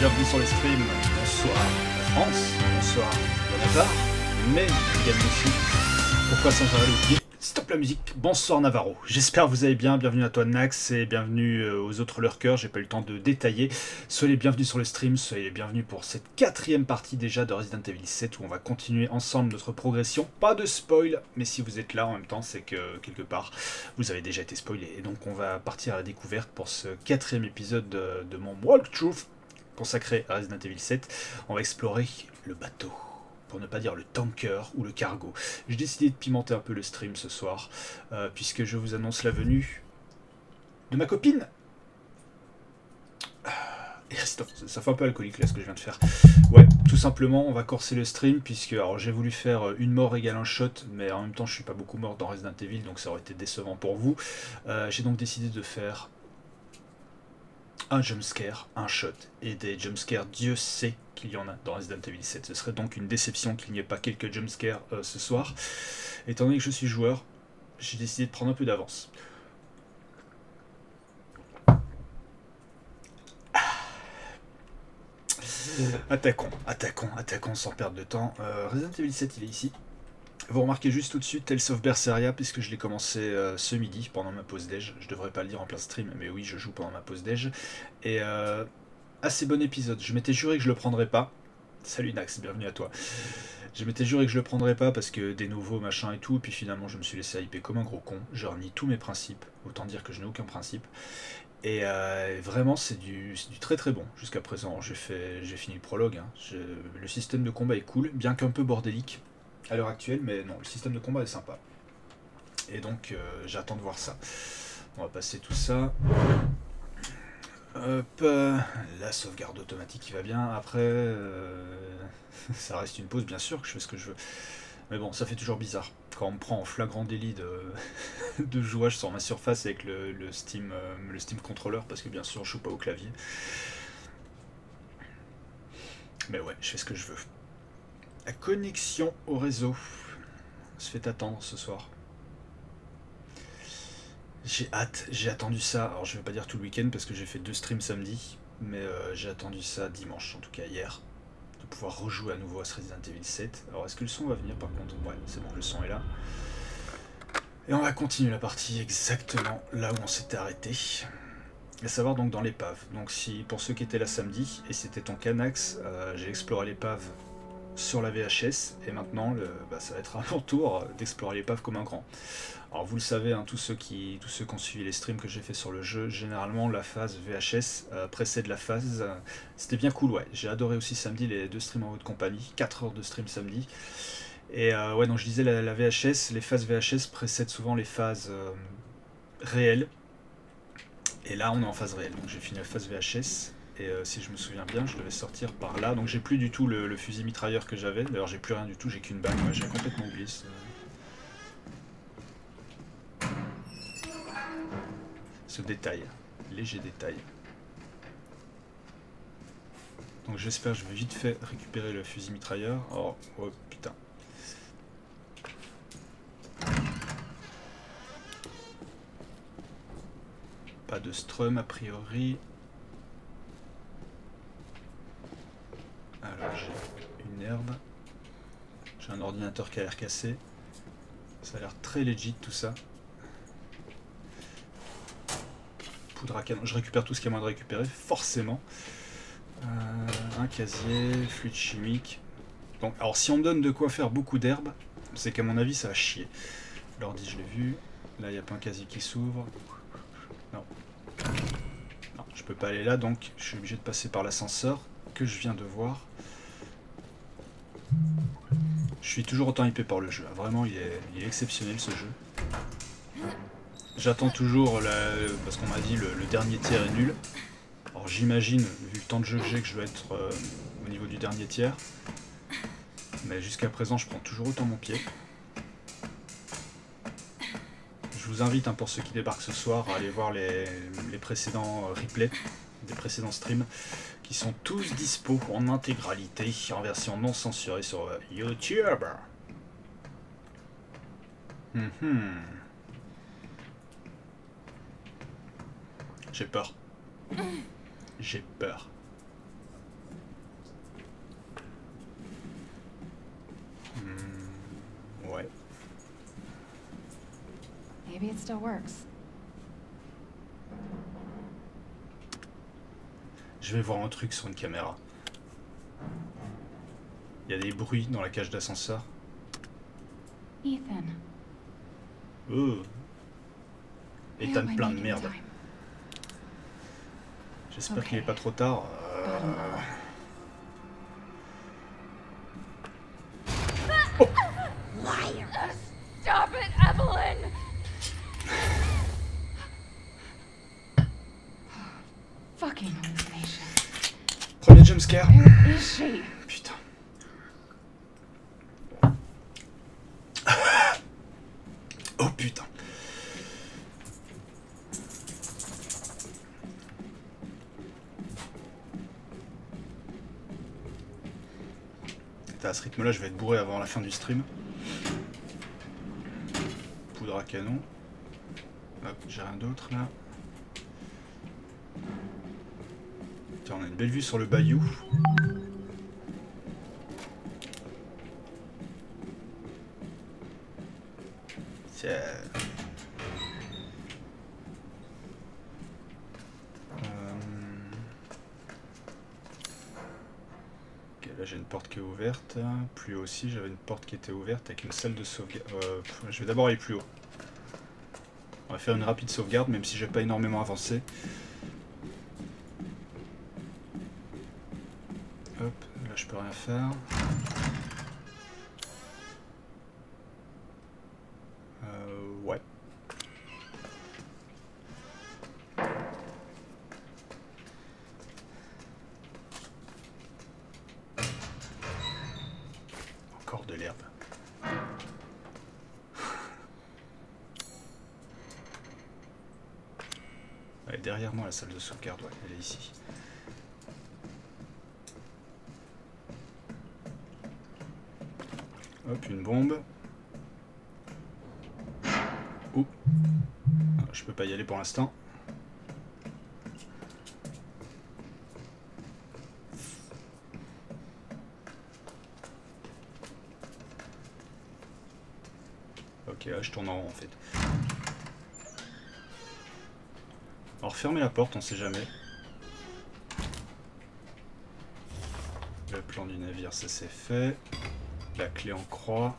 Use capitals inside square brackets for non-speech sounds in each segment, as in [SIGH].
bienvenue sur les streams. Bonsoir France, bonsoir Navarre, mais également aussi, pourquoi sans arrêt l'oublier Stop la musique, bonsoir Navarro. J'espère que vous allez bien, bienvenue à toi Nax et bienvenue euh, aux autres lurkers, j'ai pas eu le temps de détailler. Soyez les bienvenus sur le stream, soyez les bienvenus pour cette quatrième partie déjà de Resident Evil 7 où on va continuer ensemble notre progression. Pas de spoil, mais si vous êtes là en même temps, c'est que quelque part vous avez déjà été spoilé. Et donc on va partir à la découverte pour ce quatrième épisode de, de mon walkthrough consacré à Resident Evil 7. On va explorer le bateau pour ne pas dire le tanker ou le cargo. J'ai décidé de pimenter un peu le stream ce soir, euh, puisque je vous annonce la venue de ma copine. Ah, ça fait un peu alcoolique là ce que je viens de faire. Ouais, tout simplement, on va corser le stream, puisque alors j'ai voulu faire une mort égale un shot, mais en même temps je suis pas beaucoup mort dans Resident Evil, donc ça aurait été décevant pour vous. Euh, j'ai donc décidé de faire un jumpscare, un shot, et des jumpscares, Dieu sait qu'il y en a dans Resident Evil 7. Ce serait donc une déception qu'il n'y ait pas quelques jumpscares euh, ce soir. Étant donné que je suis joueur, j'ai décidé de prendre un peu d'avance. Attaquons, attaquons, attaquons sans perdre de temps. Euh, Resident Evil 7, il est ici. Vous remarquez juste tout de suite Tales of Berseria, puisque je l'ai commencé euh, ce midi, pendant ma pause déj. Je devrais pas le dire en plein stream, mais oui, je joue pendant ma pause déj. Et euh, assez bon épisode. Je m'étais juré que je le prendrais pas. Salut Nax, bienvenue à toi. Je m'étais juré que je le prendrais pas parce que des nouveaux machin et tout, et puis finalement je me suis laissé hyper comme un gros con. Je renie tous mes principes, autant dire que je n'ai aucun principe. Et euh, vraiment, c'est du, du, très très bon jusqu'à présent. J'ai fini le prologue. Hein. Le système de combat est cool, bien qu'un peu bordélique à l'heure actuelle, mais non, le système de combat est sympa. Et donc, euh, j'attends de voir ça. On va passer tout ça. Hop, la sauvegarde automatique qui va bien. Après, euh, [LAUGHS] ça reste une pause, bien sûr, que je fais ce que je veux. Mais bon, ça fait toujours bizarre. Quand on me prend en flagrant délit de, [LAUGHS] jouage sur ma surface avec le, Steam, euh, le Steam Controller, parce que bien sûr, je joue pas au clavier. Mais ouais, je fais ce que je veux. La connexion au réseau se fait attendre ce soir. J'ai hâte, j'ai attendu ça. Alors je vais pas dire tout le week-end parce que j'ai fait deux streams samedi, mais euh, j'ai attendu ça dimanche, en tout cas hier, de pouvoir rejouer à nouveau à ce Resident Evil 7. Alors est-ce que le son va venir par contre? Ouais, c'est bon, le son est là. Et on va continuer la partie exactement là où on s'était arrêté. À savoir donc dans l'épave. Donc si pour ceux qui étaient là samedi, et c'était ton Canax, euh, j'ai exploré l'épave sur la VHS, et maintenant bah, ça va être à mon tour d'explorer l'épave comme un grand. Alors vous le savez, hein, tous, ceux qui, tous ceux qui ont suivi les streams que j'ai fait sur le jeu, généralement la phase VHS euh, précède la phase... Euh, c'était bien cool, ouais. J'ai adoré aussi samedi les deux streams en haute compagnie, 4 heures de stream samedi. Et euh, ouais, donc je disais, la, VHS, les phases VHS précèdent souvent les phases réelles. Et là, on est en phase réelle. Donc j'ai fini la phase VHS, et euh, si je me souviens bien, je devais sortir par là. Donc j'ai plus du tout le, fusil mitrailleur que j'avais. D'ailleurs, j'ai plus rien du tout, j'ai qu'une balle. j'ai complètement oublié ce... détail. Léger détail. Donc j'espère que je vais vite fait récupérer le fusil mitrailleur. Oh, oh putain. Pas de strum a priori. Alors j'ai une herbe. J'ai un ordinateur qui a l'air cassé. Ça a l'air très legit tout ça. Poudre à canon. Je récupère tout ce qu'il y a moins de récupérer, forcément. Euh, un casier, fluide chimique. Donc, alors si on me donne de quoi faire beaucoup d'herbes, c'est qu'à mon avis ça va chier. L'ordi je l'ai vu. Là il n'y a pas un casier qui s'ouvre. Non. Non, je peux pas aller là donc je suis obligé de passer par l'ascenseur que je viens de voir. Je suis toujours autant hypé par le jeu. Vraiment, il est, exceptionnel ce jeu. J'attends toujours, parce qu'on m'a dit le, dernier tiers est nul. Alors j'imagine, vu le temps de jeu que j'ai, que je dois être euh, au niveau du dernier tiers. Mais jusqu'à présent, je prends toujours autant mon pied. Je vous invite, hein, pour ceux qui débarquent ce soir, à aller voir les, les précédents euh, replays des précédents streams qui sont tous dispo en intégralité en version non censurée sur euh, YouTube. Mhm. J'ai peur. J'ai peur. Hmm, ouais. Maybe it still works. Je vais voir un truc sur une caméra. Il y a des bruits dans la cage d'ascenseur. Ethan. Oh. Ethan plein de merde. J'espère qu'il est pas trop tard. Euh, Stop it, Evelyn! Fucking hallucination. Premier jumpscare. Where is she? Putain. Oh putain. Putain, À ce avant la fin du stream. Poudre à canon. J'ai rien d'autre là. Tiens, on a une belle vue sur le bayou. Tiens. Euh, Ok, là j'ai une porte qui est ouverte. Plus haut aussi, j'avais une porte qui était ouverte avec une salle de sauvegarde. Euh, je vais d'abord aller plus haut. On va faire une rapide sauvegarde, même si j'ai pas énormément avancé. Hop, là je peux rien faire. Sauvegarde, elle est ici. Hop, une bombe. Oh. Je peux pas y aller pour l'instant. Ok, là je tourne en rond en fait. Fermez la porte, on sait jamais. Le plan du navire, ça c'est fait. La clé en croix.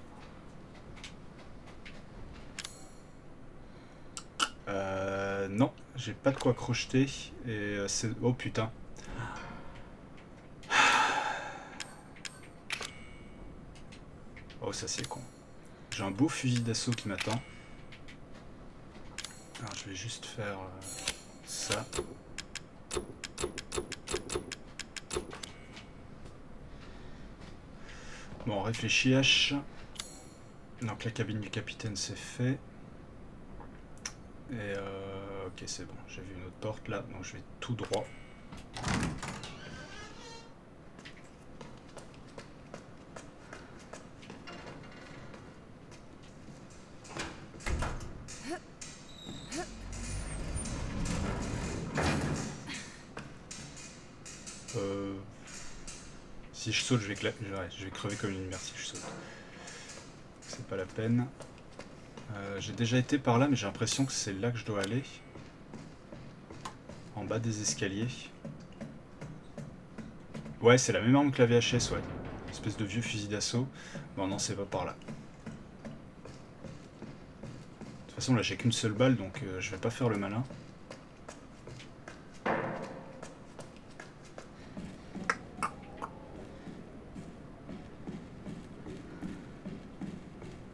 Euh, non, j'ai pas de quoi crocheter. Et euh, c'est. Oh putain. Oh, ça c'est con. J'ai un beau fusil d'assaut qui m'attend. Alors je vais juste faire euh, Bon, on réfléchit H. Donc la cabine du capitaine c'est fait. Et euh, ok c'est bon, j'ai vu une autre porte là, donc je vais tout droit. Je vais crever comme une merde si je saute. C'est pas la peine. Euh, j'ai déjà été par là, mais j'ai l'impression que c'est là que je dois aller. En bas des escaliers. Ouais, c'est la même arme que la VHS, ouais. Espèce de vieux fusil d'assaut. Bon, non, c'est pas par là. De toute façon, là, j'ai qu'une seule balle, donc euh, je vais pas faire le malin.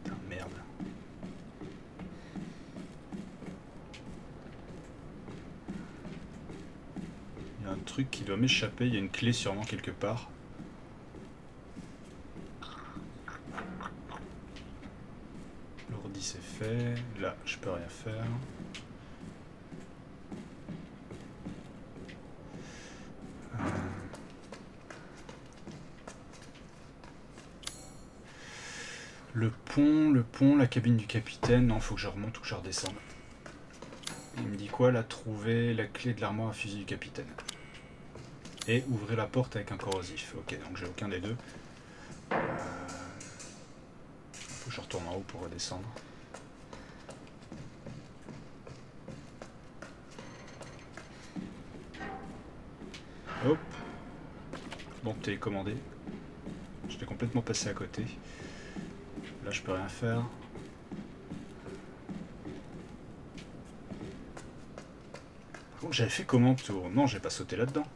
Putain, merde. Il y a un truc qui doit il y a une clé sûrement quelque part. L'ordi c'est fait, là je peux rien faire. Euh. Le pont, le pont, la cabine du capitaine. Non, faut que je remonte ou que je redescende. Il me dit quoi là Trouver la clé de l'armoire à fusil du capitaine. Et ouvrir la porte avec un corrosif. Ok, donc j'ai aucun des deux. Euh, Faut que je retourne en haut pour redescendre. Hop. Bon, télécommandé. J'étais complètement passé à côté. Là, je peux rien faire. Par contre, j'avais fait comment tour Non, j'ai pas sauté là-dedans.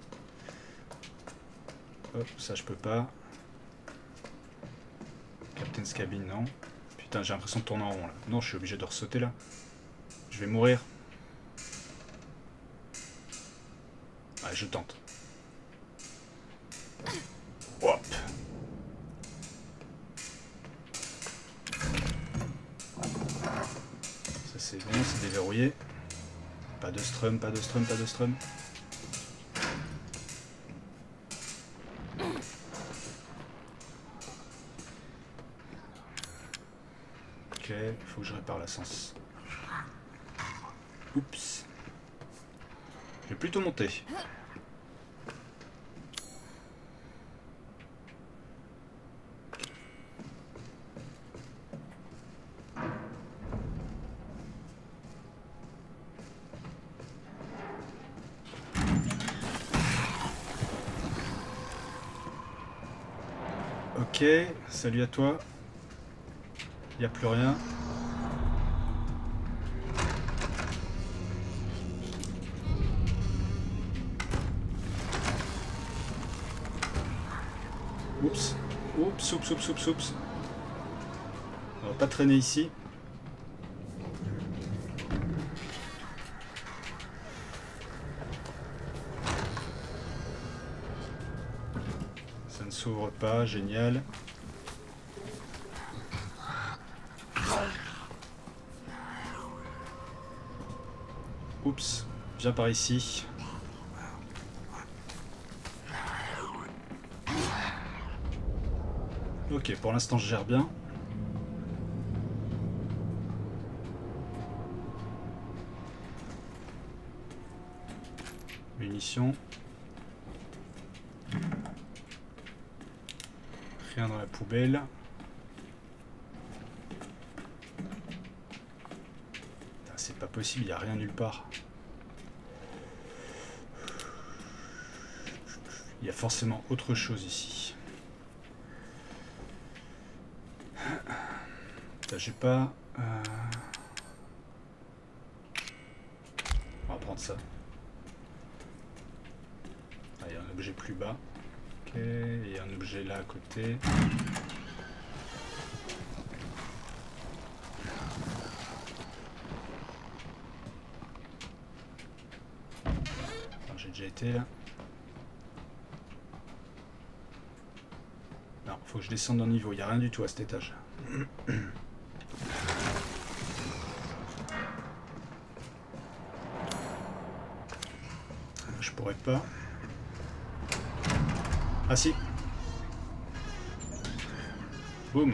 Ça je peux pas. Captain's Cabin, non. Putain, j'ai l'impression de tourner en rond là. Non, je suis obligé de ressauter là. Je vais mourir. Allez, je tente. Hop. Ça c'est bon, c'est déverrouillé. Pas de strum, pas de strum, pas de strum. Ok, il l'ascenseur. Oups. J'ai plutôt monté. Ok, salut à toi. Il a plus rien. Oups, oups, oups, oups. On va pas traîner ici. Ça ne s'ouvre pas, génial. Oups, viens par ici. Ok, pour l'instant je gère bien. Munitions. Rien dans la poubelle. C'est pas possible, il n'y a rien nulle part. Il y a forcément autre chose ici. Putain, J'ai pas... euh, On va prendre ça. Ah, il y a un objet plus bas. Ok, il y a un objet là à côté. Alors, J'ai déjà été là. Non, faut que je descende d'un niveau. Il n'y a rien du tout à cet étage. Je pourrais pas. Ah si. Boum.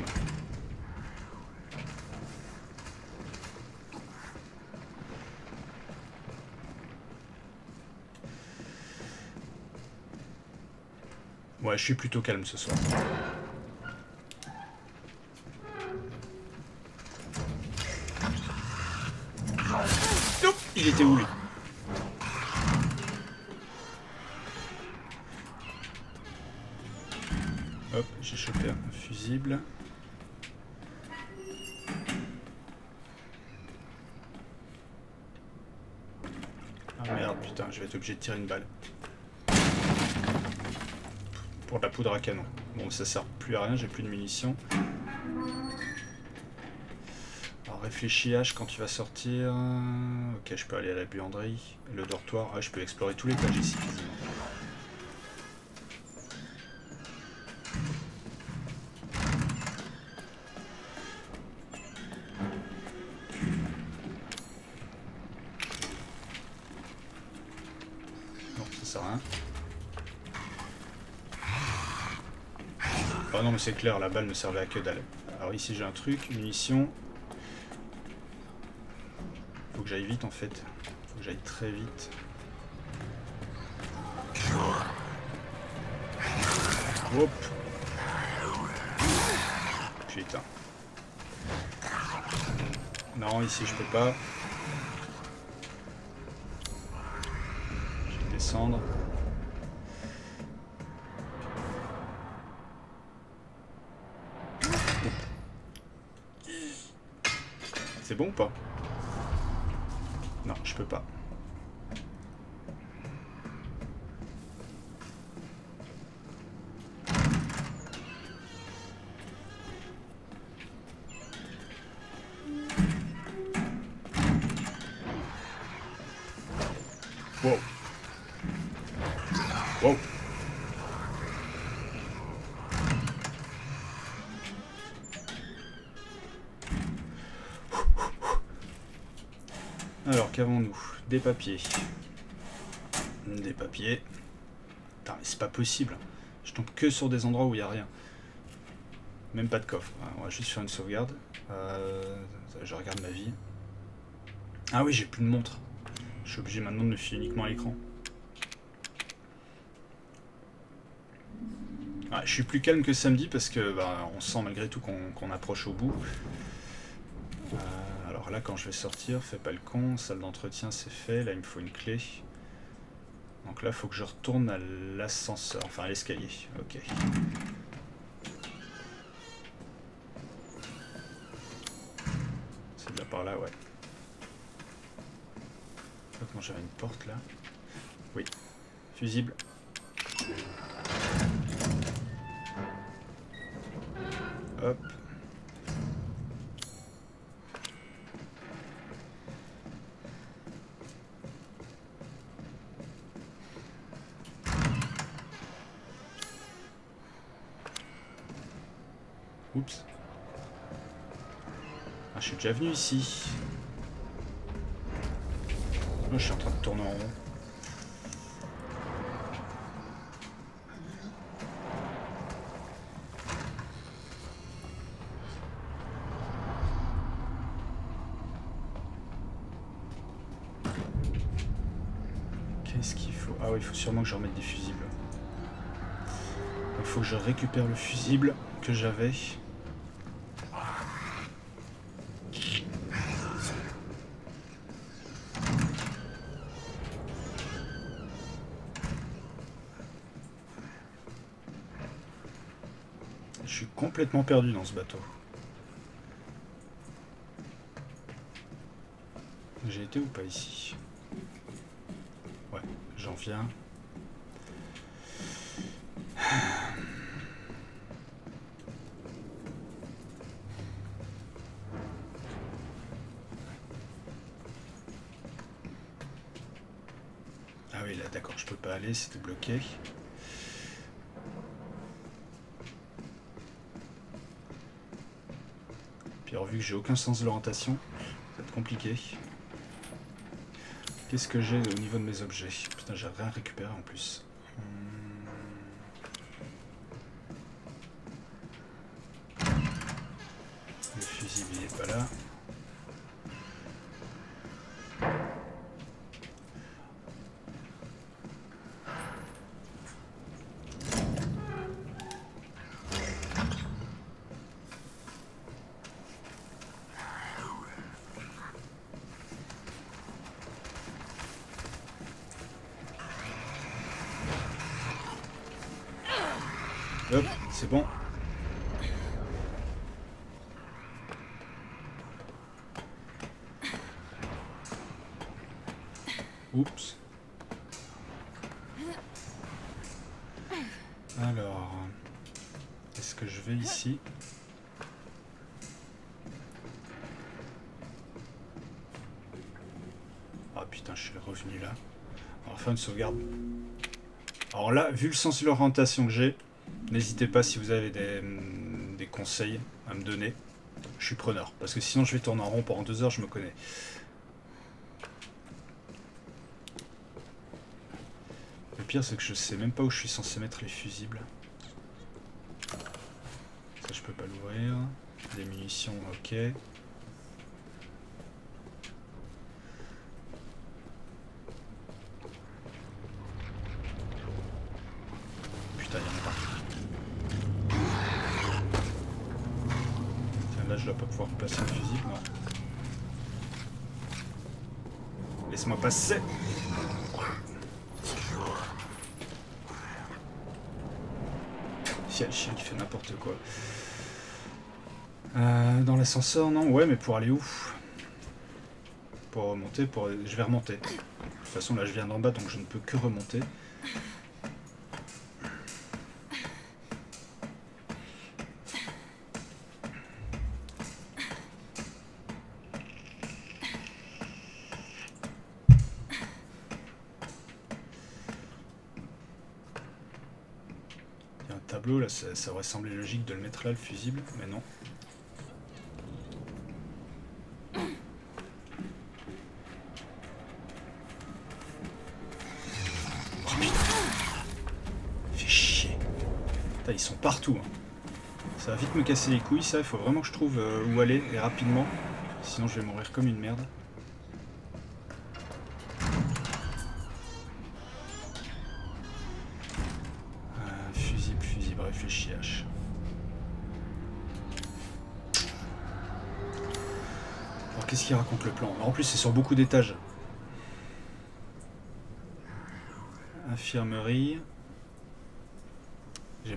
Ouais, je suis plutôt calme ce soir. Hop, il était où lui Hop, j'ai chopé un fusible. Ah merde, putain, je vais être obligé de tirer une balle. Pour de la poudre à canon. Bon, ça sert plus à rien, j'ai plus de munitions. Alors réfléchis H quand tu vas sortir. Ok, je peux aller à la buanderie. Le dortoir, je peux explorer tous les étages ici. Ah non mais c'est clair, la balle ne servait à que dalle. Alors ici j'ai un truc, munitions. Faut que j'aille vite en fait. Faut que j'aille très vite. Hop. Putain. Non, ici je peux pas. Je vais descendre. Bon ou pas? Non, je peux pas. Des papiers. Des papiers. Putain, mais c'est pas possible. Je tombe que sur des endroits où il n'y a rien. Même pas de coffre. Ah, On va juste faire une sauvegarde. Euh, je regarde ma vie. Ah oui, j'ai plus de montre. Je suis obligé maintenant de me fier uniquement à l'écran. Je suis plus calme que samedi parce que bah, on sent malgré tout qu'on approche au bout. Alors là, quand je vais sortir, fais pas le con, salle d'entretien c'est fait, là il me faut une clé. Donc là, faut que je retourne à l'ascenseur, enfin à l'escalier. Ok. C'est de là par là, ouais. Comment j'avais une porte là Oui. Fusible. Déjà venu ici. Moi, je suis en train de tourner en rond. Qu'est-ce qu'il faut? Ah oui, il faut sûrement que je remette des fusibles. Il faut que je récupère le fusible que j'avais. Suis complètement perdu dans ce bateau. J'ai été ou pas ici? Ouais, j'en viens. Ah oui, là, d'accord, je peux pas aller, c'était bloqué. Puis alors, vu que j'ai aucun sens de l'orientation, ça va être compliqué. Qu'est-ce que j'ai au niveau de mes objets? Putain, j'ai rien récupéré en plus. Hmm. Le fusible, il est pas là. Hop, c'est bon. Oups. Alors, est-ce que je vais ici Ah putain, je suis revenu là. Sauvegarde. Alors là, vu le sens de l'orientation que j'ai, N'hésitez pas si vous avez des, des, conseils à me donner. Je suis preneur. Parce que sinon je vais tourner en rond pendant deux heures, je me connais. Le pire c'est que je sais même pas où je suis censé mettre les fusibles. Ça je peux pas l'ouvrir. Des munitions, ok. putain, il y en a partout. Tiens, là, je dois pas pouvoir passer un fusible, non. Laisse-moi passer Il y a le chien qui fait n'importe quoi. Non? Ouais, mais pour aller où? Pour remonter, je vais remonter. De toute façon, là, je viens d'en bas, donc je ne peux que remonter. Y a un tableau, là, ça aurait semblé logique de le mettre là, le fusible, mais non. Ils sont partout. hein. Ça va vite me casser les couilles, ça. Il faut vraiment que je trouve euh, où aller, et rapidement. Sinon, je vais mourir comme une merde. Euh, fusible, fusible, réfléchis, H. Alors, qu'est-ce qu'il raconte le plan? En plus, c'est sur beaucoup d'étages. Infirmerie.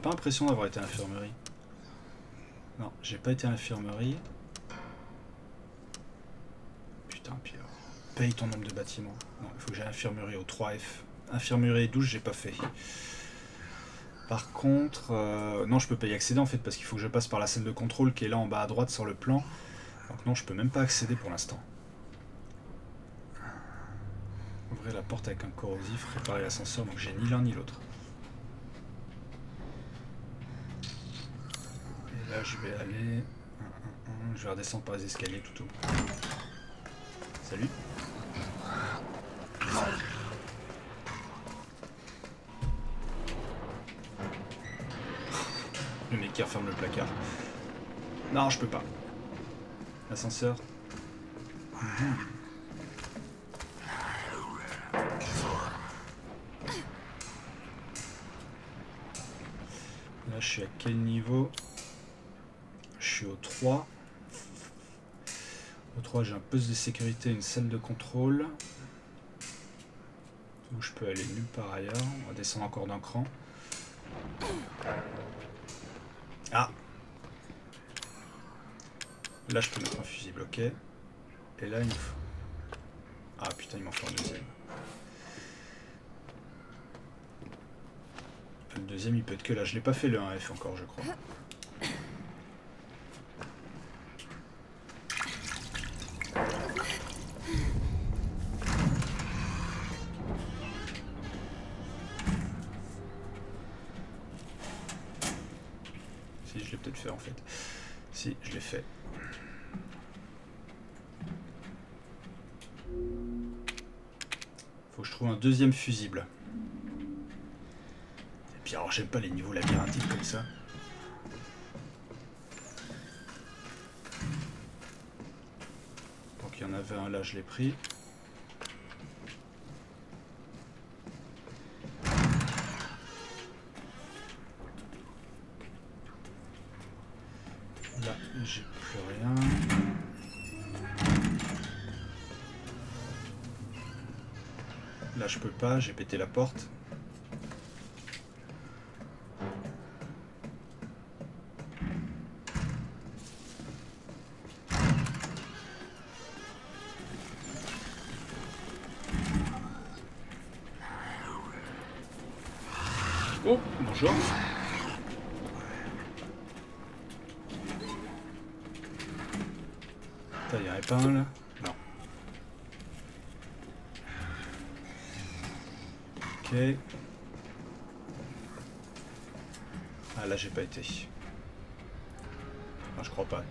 J'ai pas l'impression d'avoir été à l'infirmerie. Non, j'ai pas été à l'infirmerie. Putain, alors, Paye ton nombre de bâtiments. Non, il faut que j'aille à l'infirmerie au 3F. Infirmerie et douche, j'ai pas fait. Par contre, euh, non, je peux pas y accéder en fait parce qu'il faut que je passe par la scène de contrôle qui est là en bas à droite sur le plan. Donc non, je peux même pas accéder pour l'instant. Ouvrir la porte avec un corrosif, réparer l'ascenseur, donc j'ai ni l'un ni l'autre. Là, je vais aller. un, un, un, Je vais redescendre par les escaliers tout au bout. Salut. Le mec qui referme le placard. Non, je peux pas. Ascenseur. Mhm. Là, je suis à quel niveau? Au 3. Au 3, j'ai un poste de sécurité, une salle de contrôle. Où je peux aller nulle part ailleurs. On va descendre encore d'un cran. Ah Là, je peux mettre un fusible, ok. Et là, il me faut... Ah putain, il m'en faut un deuxième. Le deuxième, il peut être que là. Je l'ai pas fait le 1F encore, je crois. Fusible. Et puis alors, j'aime pas les niveaux labyrinthiques comme ça. Donc il y en avait un là, je l'ai pris. Je peux pas, j'ai pété la porte. Oh, bonjour. Putain, il y en avait pas là Non. Ah là j'ai pas été. Non, je crois pas.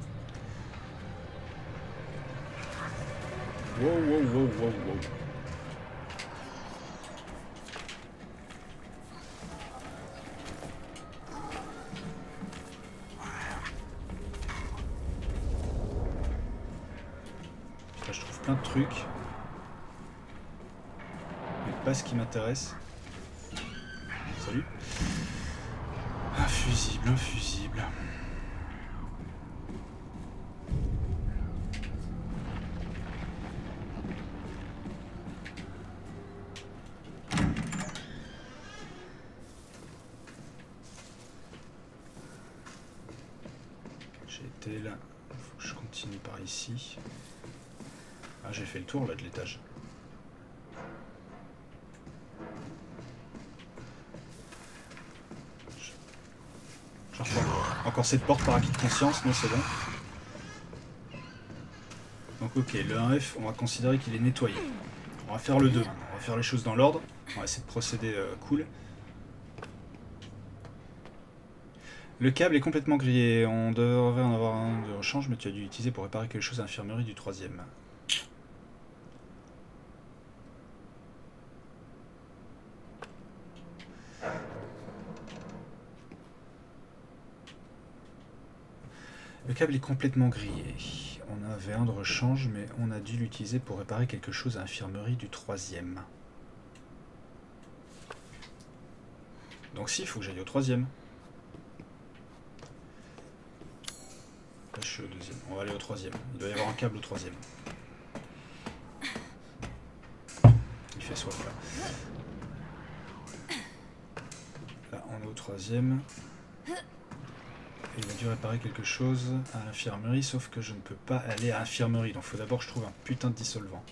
Wow, wow, wow, wow, wow. Je trouve plein de trucs. Mais pas ce qui m'intéresse. Salut. Un fusible, un fusible. J'ai été là. Faut que je continue par Ah, j'ai fait le tour là de l'étage. Encore cette porte par acquis de conscience, non c'est bon. Donc ok, le 1F, on va considérer qu'il est nettoyé. On va faire le 2 maintenant. On va faire les choses dans l'ordre. On va essayer de procéder euh, cool. Le câble est complètement grillé. On devrait en avoir un de rechange, mais tu as dû l'utiliser pour réparer quelque chose à l'infirmerie du troisième. Le câble est complètement grillé. On avait un de rechange, mais on a dû l'utiliser pour réparer quelque chose à l'infirmerie du troisième. Donc si, il faut que j'aille au troisième. Je suis au deuxième. On va aller au troisième. Il doit y avoir un câble au troisième. Il fait soif là. Là, on est au troisième. Il a dû réparer quelque chose à l'infirmerie, sauf que je ne peux pas aller à l'infirmerie. Donc faut d'abord que je trouve un putain de dissolvant.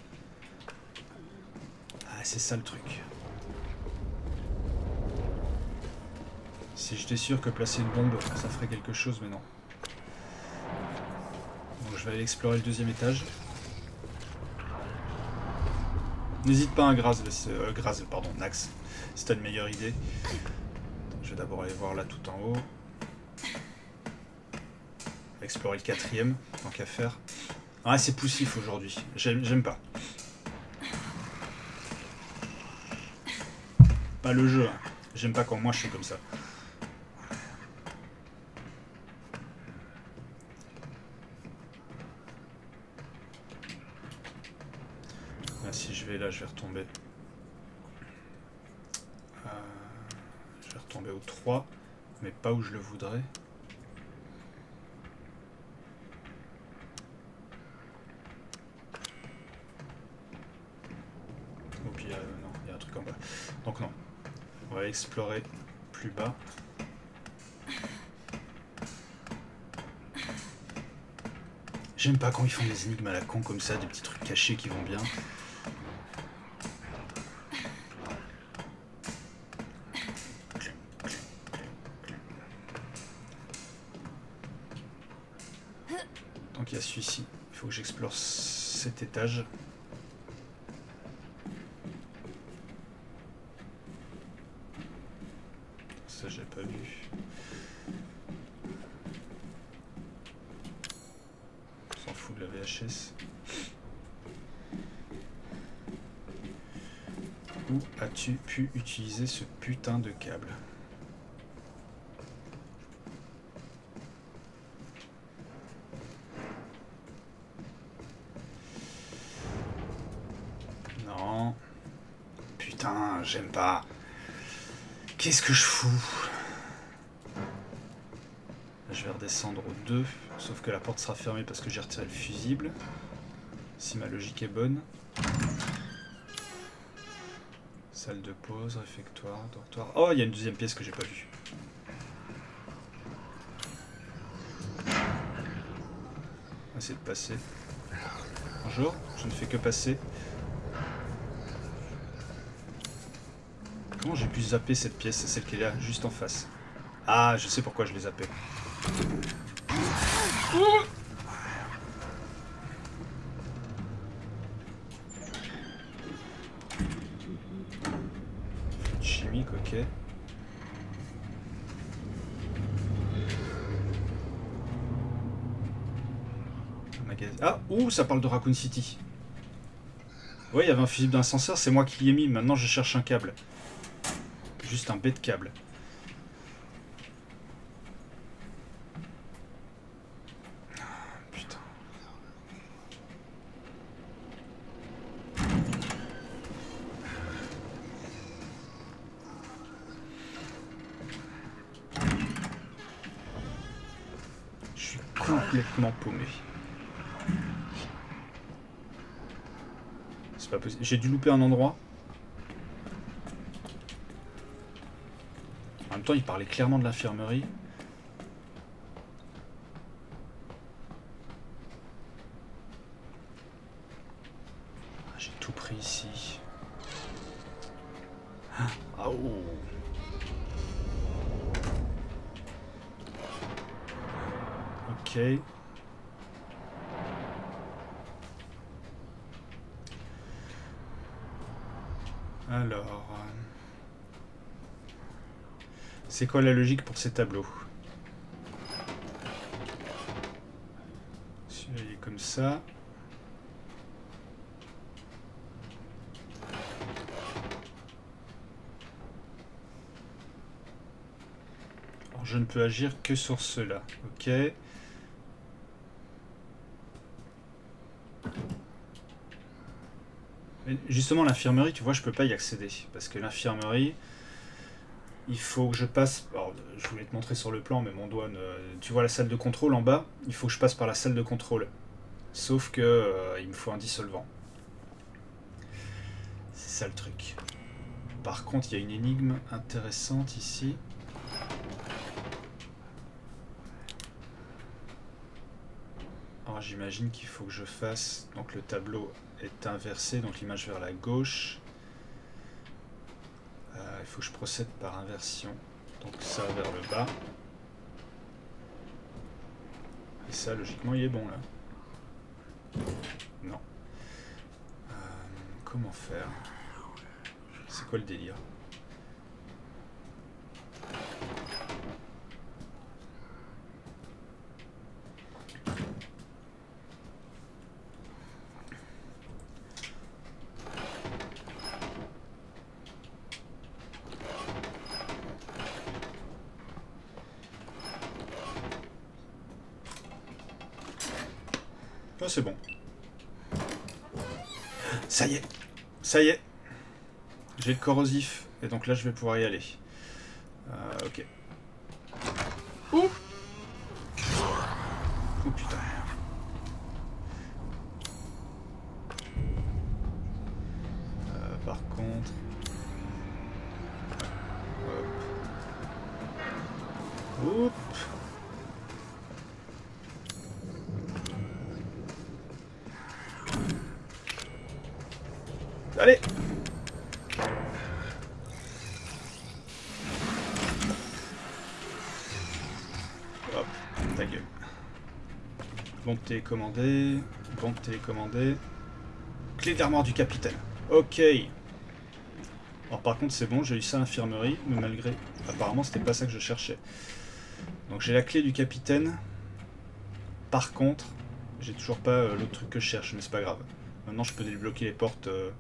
Ah, c'est ça le truc. Si j'étais sûr que placer une bombe, ça ferait quelque chose, mais non. Aller explorer le deuxième étage. N'hésite pas à Graz, euh, Graz, pardon, Nax, si t'as une meilleure idée. Je vais d'abord aller voir là tout en haut. Explorer le quatrième, tant qu'à faire. Ah, c'est poussif aujourd'hui. J'aime j'aime pas. Pas le jeu. hein. J'aime pas quand moi je suis comme ça. Ah, si je vais là, je vais retomber. Euh, je vais retomber au 3, mais pas où je le voudrais. Ou puis, euh, non, il y a un truc en bas. Donc non. On va explorer plus bas. J'aime pas quand ils font des énigmes à la con comme ça, des petits trucs cachés qui vont bien. Donc il y a celui-ci. Il faut que j'explore cet étage. Ça j'ai pas vu. On s'en fout de la VHS. Où as-tu pu utiliser ce putain de câble Non. Putain, j'aime pas. Qu'est-ce que je fous? Je vais redescendre au 2, sauf que la porte sera fermée parce que j'ai retiré le fusible. Si ma logique est bonne. Salle de pause, réfectoire, dortoir. Oh, il y a une deuxième pièce que j'ai pas vue. On va essayer de passer. Bonjour, je ne fais que passer. J'ai pu zapper cette pièce celle qui est là, juste en face? Ah, je sais pourquoi je l'ai zappé. Ouh Fluide chimique, ok. Ah, ouh, ça parle de Raccoon City. Ouais, il y avait un fusible d'ascenseur, c'est moi qui l'y ai mis. Maintenant, je cherche un câble. Juste un bête de câble. Je suis complètement paumé. C'est pas possible. J'ai dû louper un endroit. Il parlait clairement de l'infirmerie. Ah, J'ai tout pris ici. Ah, oh. Ok. Alors... euh, C'est quoi la logique pour ces tableaux Celui-là il est comme ça. Alors, je ne peux agir que sur ceux-là. Ok. Justement, l'infirmerie, tu vois, je peux pas y accéder. Parce que l'infirmerie, il faut que je passe. Je voulais te montrer sur le plan, mais mon doigt ne. Tu vois la salle de contrôle en bas Il faut que je passe par la salle de contrôle. Sauf que euh, il me faut un dissolvant. C'est ça le truc. Par contre, il y a une énigme intéressante ici. Alors j'imagine qu'il faut que je fasse. Donc le tableau est inversé, donc l'image vers la gauche. Il faut que je procède par inversion. Donc ça vers le bas. Et ça, logiquement, il est bon là. Non. Euh, comment faire? C'est quoi le délire Oh, c'est bon. Ça y est. Ça y est. J'ai le corrosif. Et donc là, je vais pouvoir y aller. Bon de télécommander. Clé d'armoire du capitaine. Ok. Alors par contre c'est bon, j'ai eu ça à l'infirmerie, mais malgré... Apparemment c'était pas ça que je cherchais. Donc j'ai la clé du capitaine. Par contre, j'ai toujours pas euh, l'autre truc que je cherche, mais c'est pas grave. Maintenant je peux débloquer les portes... euh,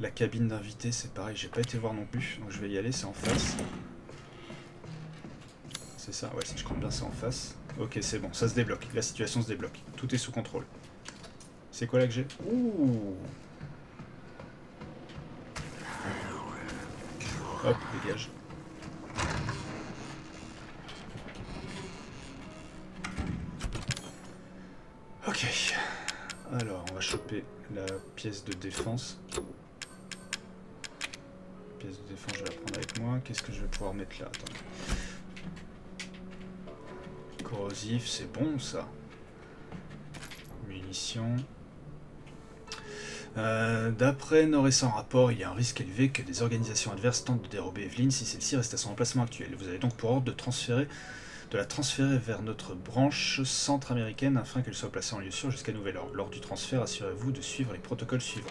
la cabine d'invité, c'est pareil, j'ai pas été voir non plus, donc je vais y aller, c'est en face. C'est ça, ouais, si je compte bien, c'est en face. Ok, c'est bon, ça se débloque, la situation se débloque, tout est sous contrôle. C'est quoi là que j'ai Ouh Hop, dégage. Ok. Alors, on va choper la pièce de défense. Pièce de défense, je vais la prendre avec moi. Qu'est-ce que je vais pouvoir mettre là? Attends. Corrosif, c'est bon ça. Munitions. Euh, D'après nos récents rapports, il y a un risque élevé que des organisations adverses tentent de dérober Evelyn si celle-ci reste à son emplacement actuel. Vous avez donc pour ordre de transférer de la transférer vers notre branche centre-américaine afin qu'elle soit placée en lieu sûr jusqu'à nouvel ordre. Lors du transfert, assurez-vous de suivre les protocoles suivants.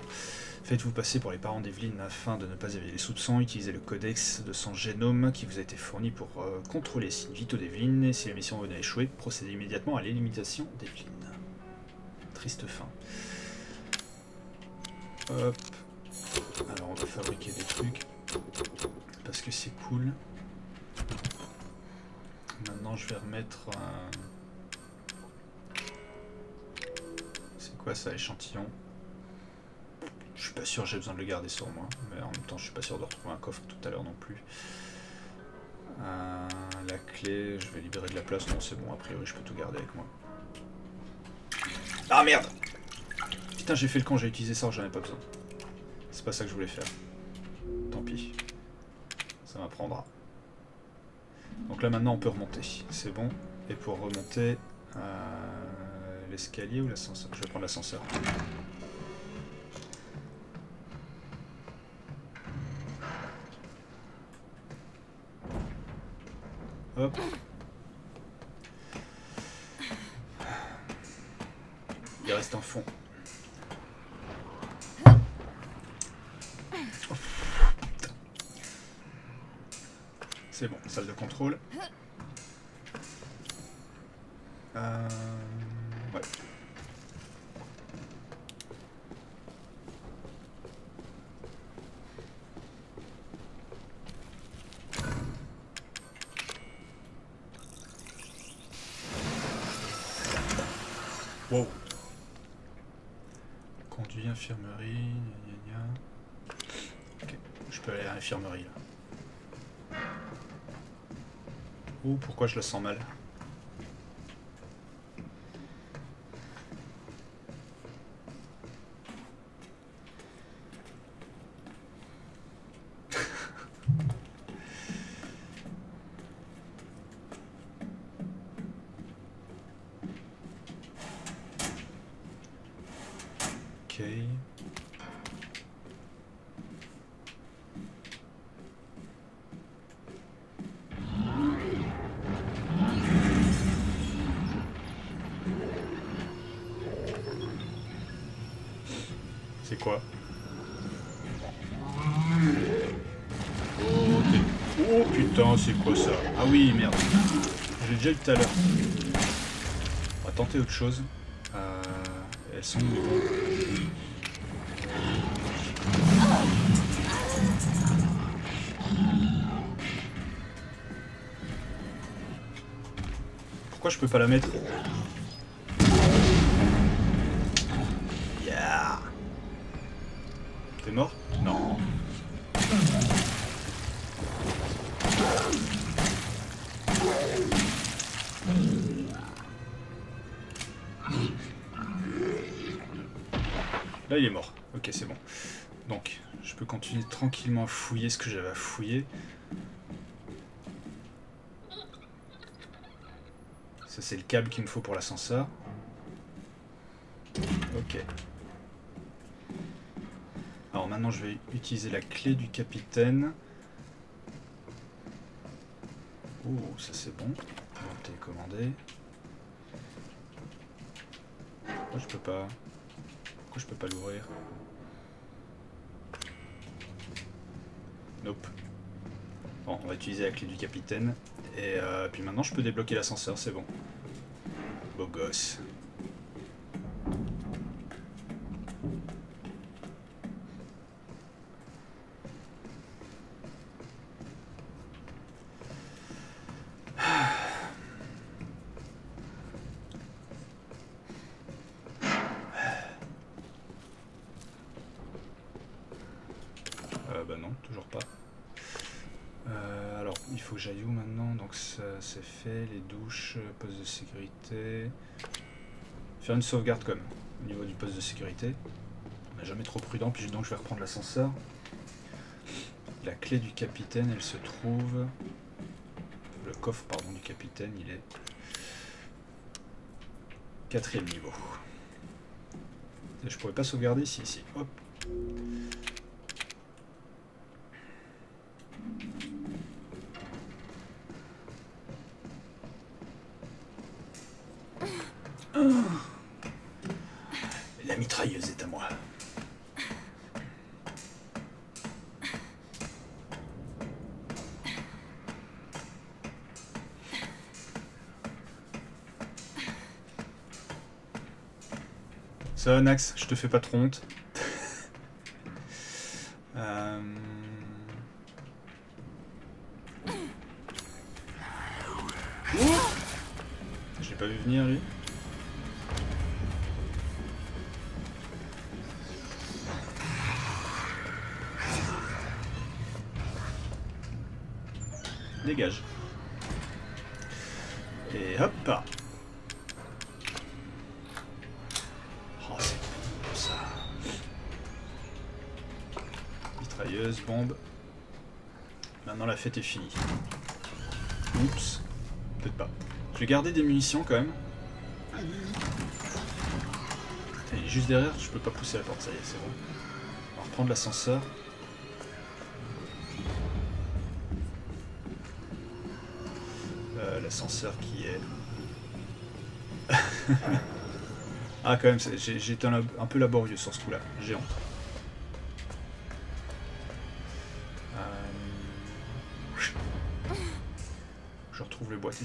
Faites-vous passer pour les parents d'Evelyn afin de ne pas éveiller les soupçons. Utilisez le codex de son génome qui vous a été fourni pour euh, contrôler les signes vitaux d'Evelyn. Et si la mission venait à échouer, procédez immédiatement à l'élimination d'Evelyn. Triste fin. Hop. Alors on va fabriquer des trucs. Parce que c'est cool. Maintenant je vais remettre un... C'est quoi ça, échantillon? Je suis pas sûr j'ai besoin de le garder sur moi, mais en même temps je suis pas sûr de retrouver un coffre tout à l'heure non plus. Euh, la clé, je vais libérer de la place. Non, c'est bon, a priori, je peux tout garder avec moi. Ah merde Putain, j'ai fait le con, j'ai utilisé ça, j'en ai pas besoin. C'est pas ça que je voulais faire. Tant pis. Ça m'apprendra. Donc là, maintenant, on peut remonter. C'est bon. Et pour remonter, euh, l'escalier ou l'ascenseur? Je vais prendre l'ascenseur. Hop. Il reste un fond. C'est bon, salle de contrôle. Euh... Ouais. Wow. Conduit, infirmerie. Ok, je peux aller à l'infirmerie là. Ouh, pourquoi je le sens mal Ok. C'est Ok. Oh putain, c'est quoi ça Ah oui, merde. J'ai déjà eu tout à l'heure. On va tenter autre chose. Euh, elles sont Pourquoi je peux pas la mettre? Fouiller ce que j'avais à fouiller. Ça, c'est le câble qu'il me faut pour l'ascenseur. Ok. Alors maintenant, je vais utiliser la clé du capitaine. Oh, ça c'est bon. On va télécommander. Pourquoi je peux pas... Pourquoi je peux pas l'ouvrir? Bon, on va utiliser la clé du capitaine. Et euh, puis maintenant, je peux débloquer l'ascenseur, c'est bon. Beau gosse. Euh, bah non, toujours pas. Euh, alors, il faut que j'aille où maintenant Donc ça c'est fait, les douches, euh, poste de sécurité. Faire une sauvegarde comme au niveau du poste de sécurité. On n'est jamais trop prudent, puis donc je vais reprendre l'ascenseur. La clé du capitaine, elle se trouve... Le coffre, pardon, du capitaine, il est... Quatrième niveau. Je pourrais pas sauvegarder ici, ici. Hop. Nax, je te fais pas trop honte. [LAUGHS] Euh, Je l'ai pas vu venir lui. Dégage. Et hop Oh, c'est bon, ça. Mitrailleuse, Maintenant la fête est finie. Oups. Peut-être pas. Je vais garder des munitions quand même. Il est juste derrière, je peux pas pousser la porte, ça y est, c'est bon. On va reprendre l'ascenseur. Euh, l'ascenseur qui est... [LAUGHS] ah quand même, j'ai été un, un peu laborieux sur ce coup-là, j'ai honte.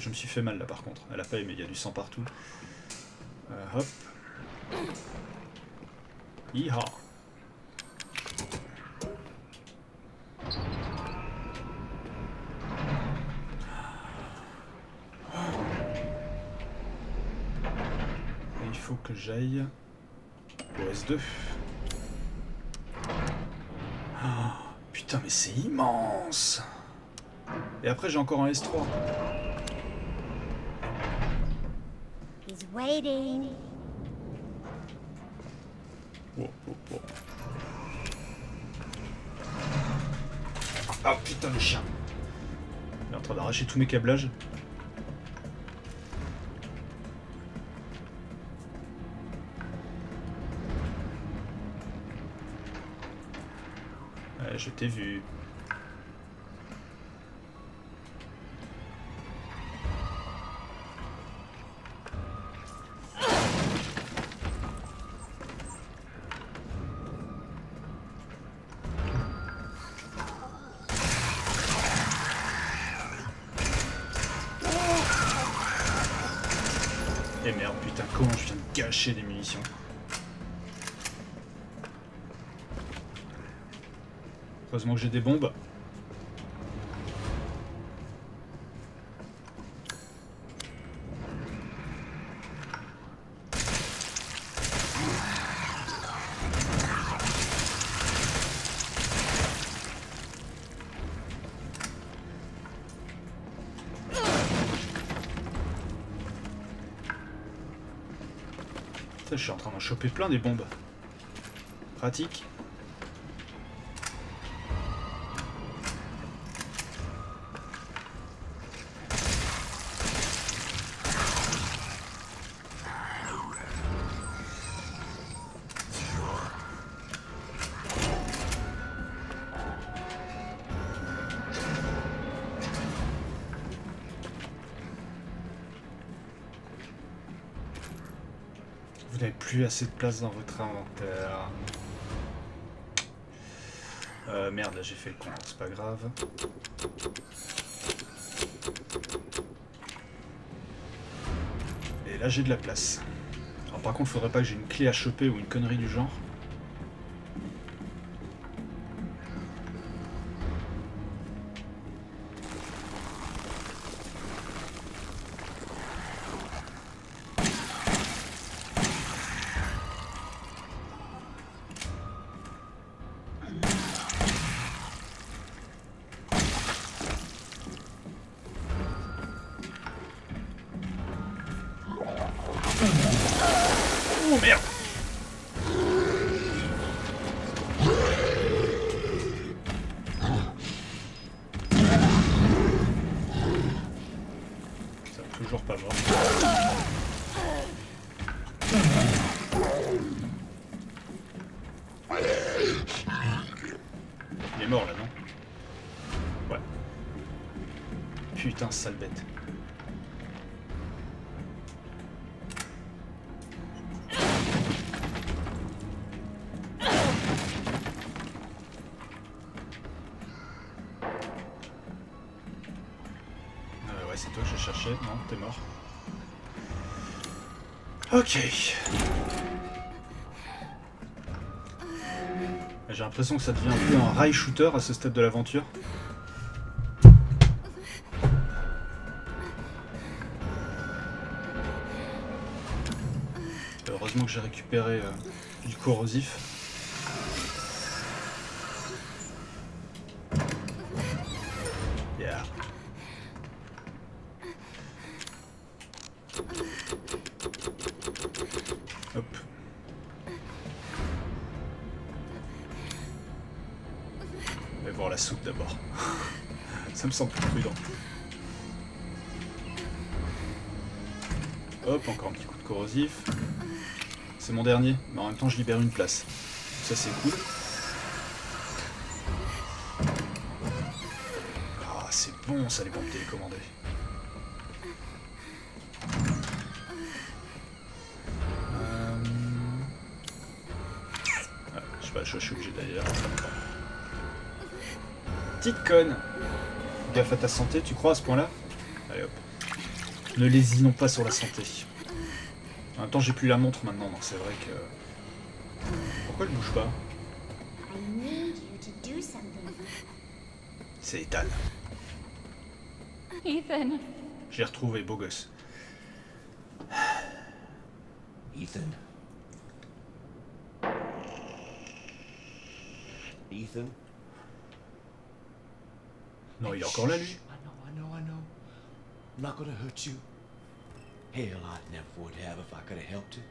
Je me suis fait mal là par contre. Elle a pas aimé, il y a du sang partout. Euh, hop. Et il faut que j'aille au S2. Ah, putain, mais c'est immense Et après, j'ai encore un S3. Waiting. Wow. Ah putain le chien Il est en train d'arracher tous mes câblages. Je t'ai vu. J'ai des bombes. Je suis en train d'en choper plein des bombes. Pratique. Plus assez de place dans votre inventaire. Euh, merde, là j'ai fait le con, c'est pas grave. Et là j'ai de la place. Par contre, faudrait pas que j'ai une clé à choper ou une connerie du genre. J'ai l'impression que ça devient un peu un rail shooter à ce stade de l'aventure. Heureusement que j'ai récupéré euh, du corrosif. Même je libère une place. Ça c'est cool. Ah, c'est bon ça les bombes télécommandées. Euh... Ouais, je sais pas, je suis obligé d'aller là. Petite conne Gaffe à ta santé, tu crois à ce point-là? Allez hop. Ne lésinons pas sur la santé. En même temps, j'ai plus la montre maintenant, donc c'est vrai que... Pourquoi elle bouge pas I need you to do something. C'est Ethan. Ethan. J'ai retrouvé, beau gosse. Ethan. Ethan? Non, il est encore là, lui I know, I know, I know. I'm not gonna hurt you. Hell, I never would have if I could have helped it.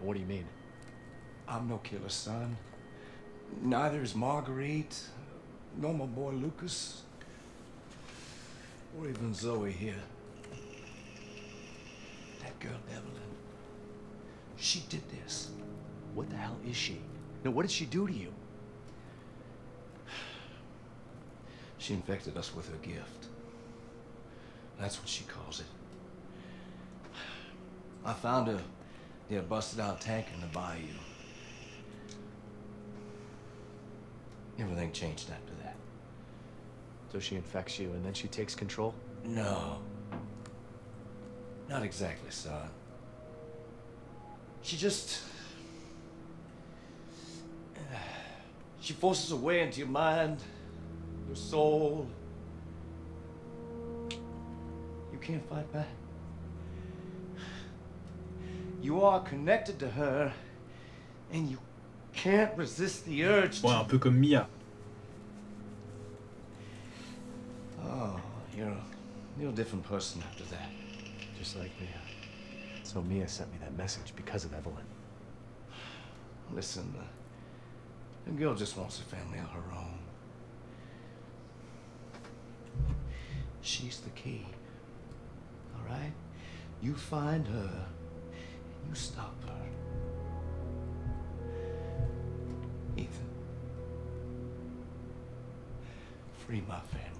What do you mean? I'm no killer, son. Neither is Marguerite, nor my boy Lucas, or even Zoe here. That girl Evelyn, she did this. What the hell is she? No, what did she do to you? She infected us with her gift. That's what she calls it. I found her near a busted out tank in the bayou. Everything changed after that. So she infects you and then she takes control? No. Not exactly, son. She just. [SIGHS] She forces her way into your mind, your soul. You can't fight back. You are connected to her, and you can't resist the urge Ouais, to. un peu comme Mia. Oh, you're a, you're a different person after that. Just like Mia. So Mia sent me that message because of Evelyn. Listen, uh, the girl just wants a family of her own. She's the key. All right? You find her, and you stop her. Ethan. Free my family.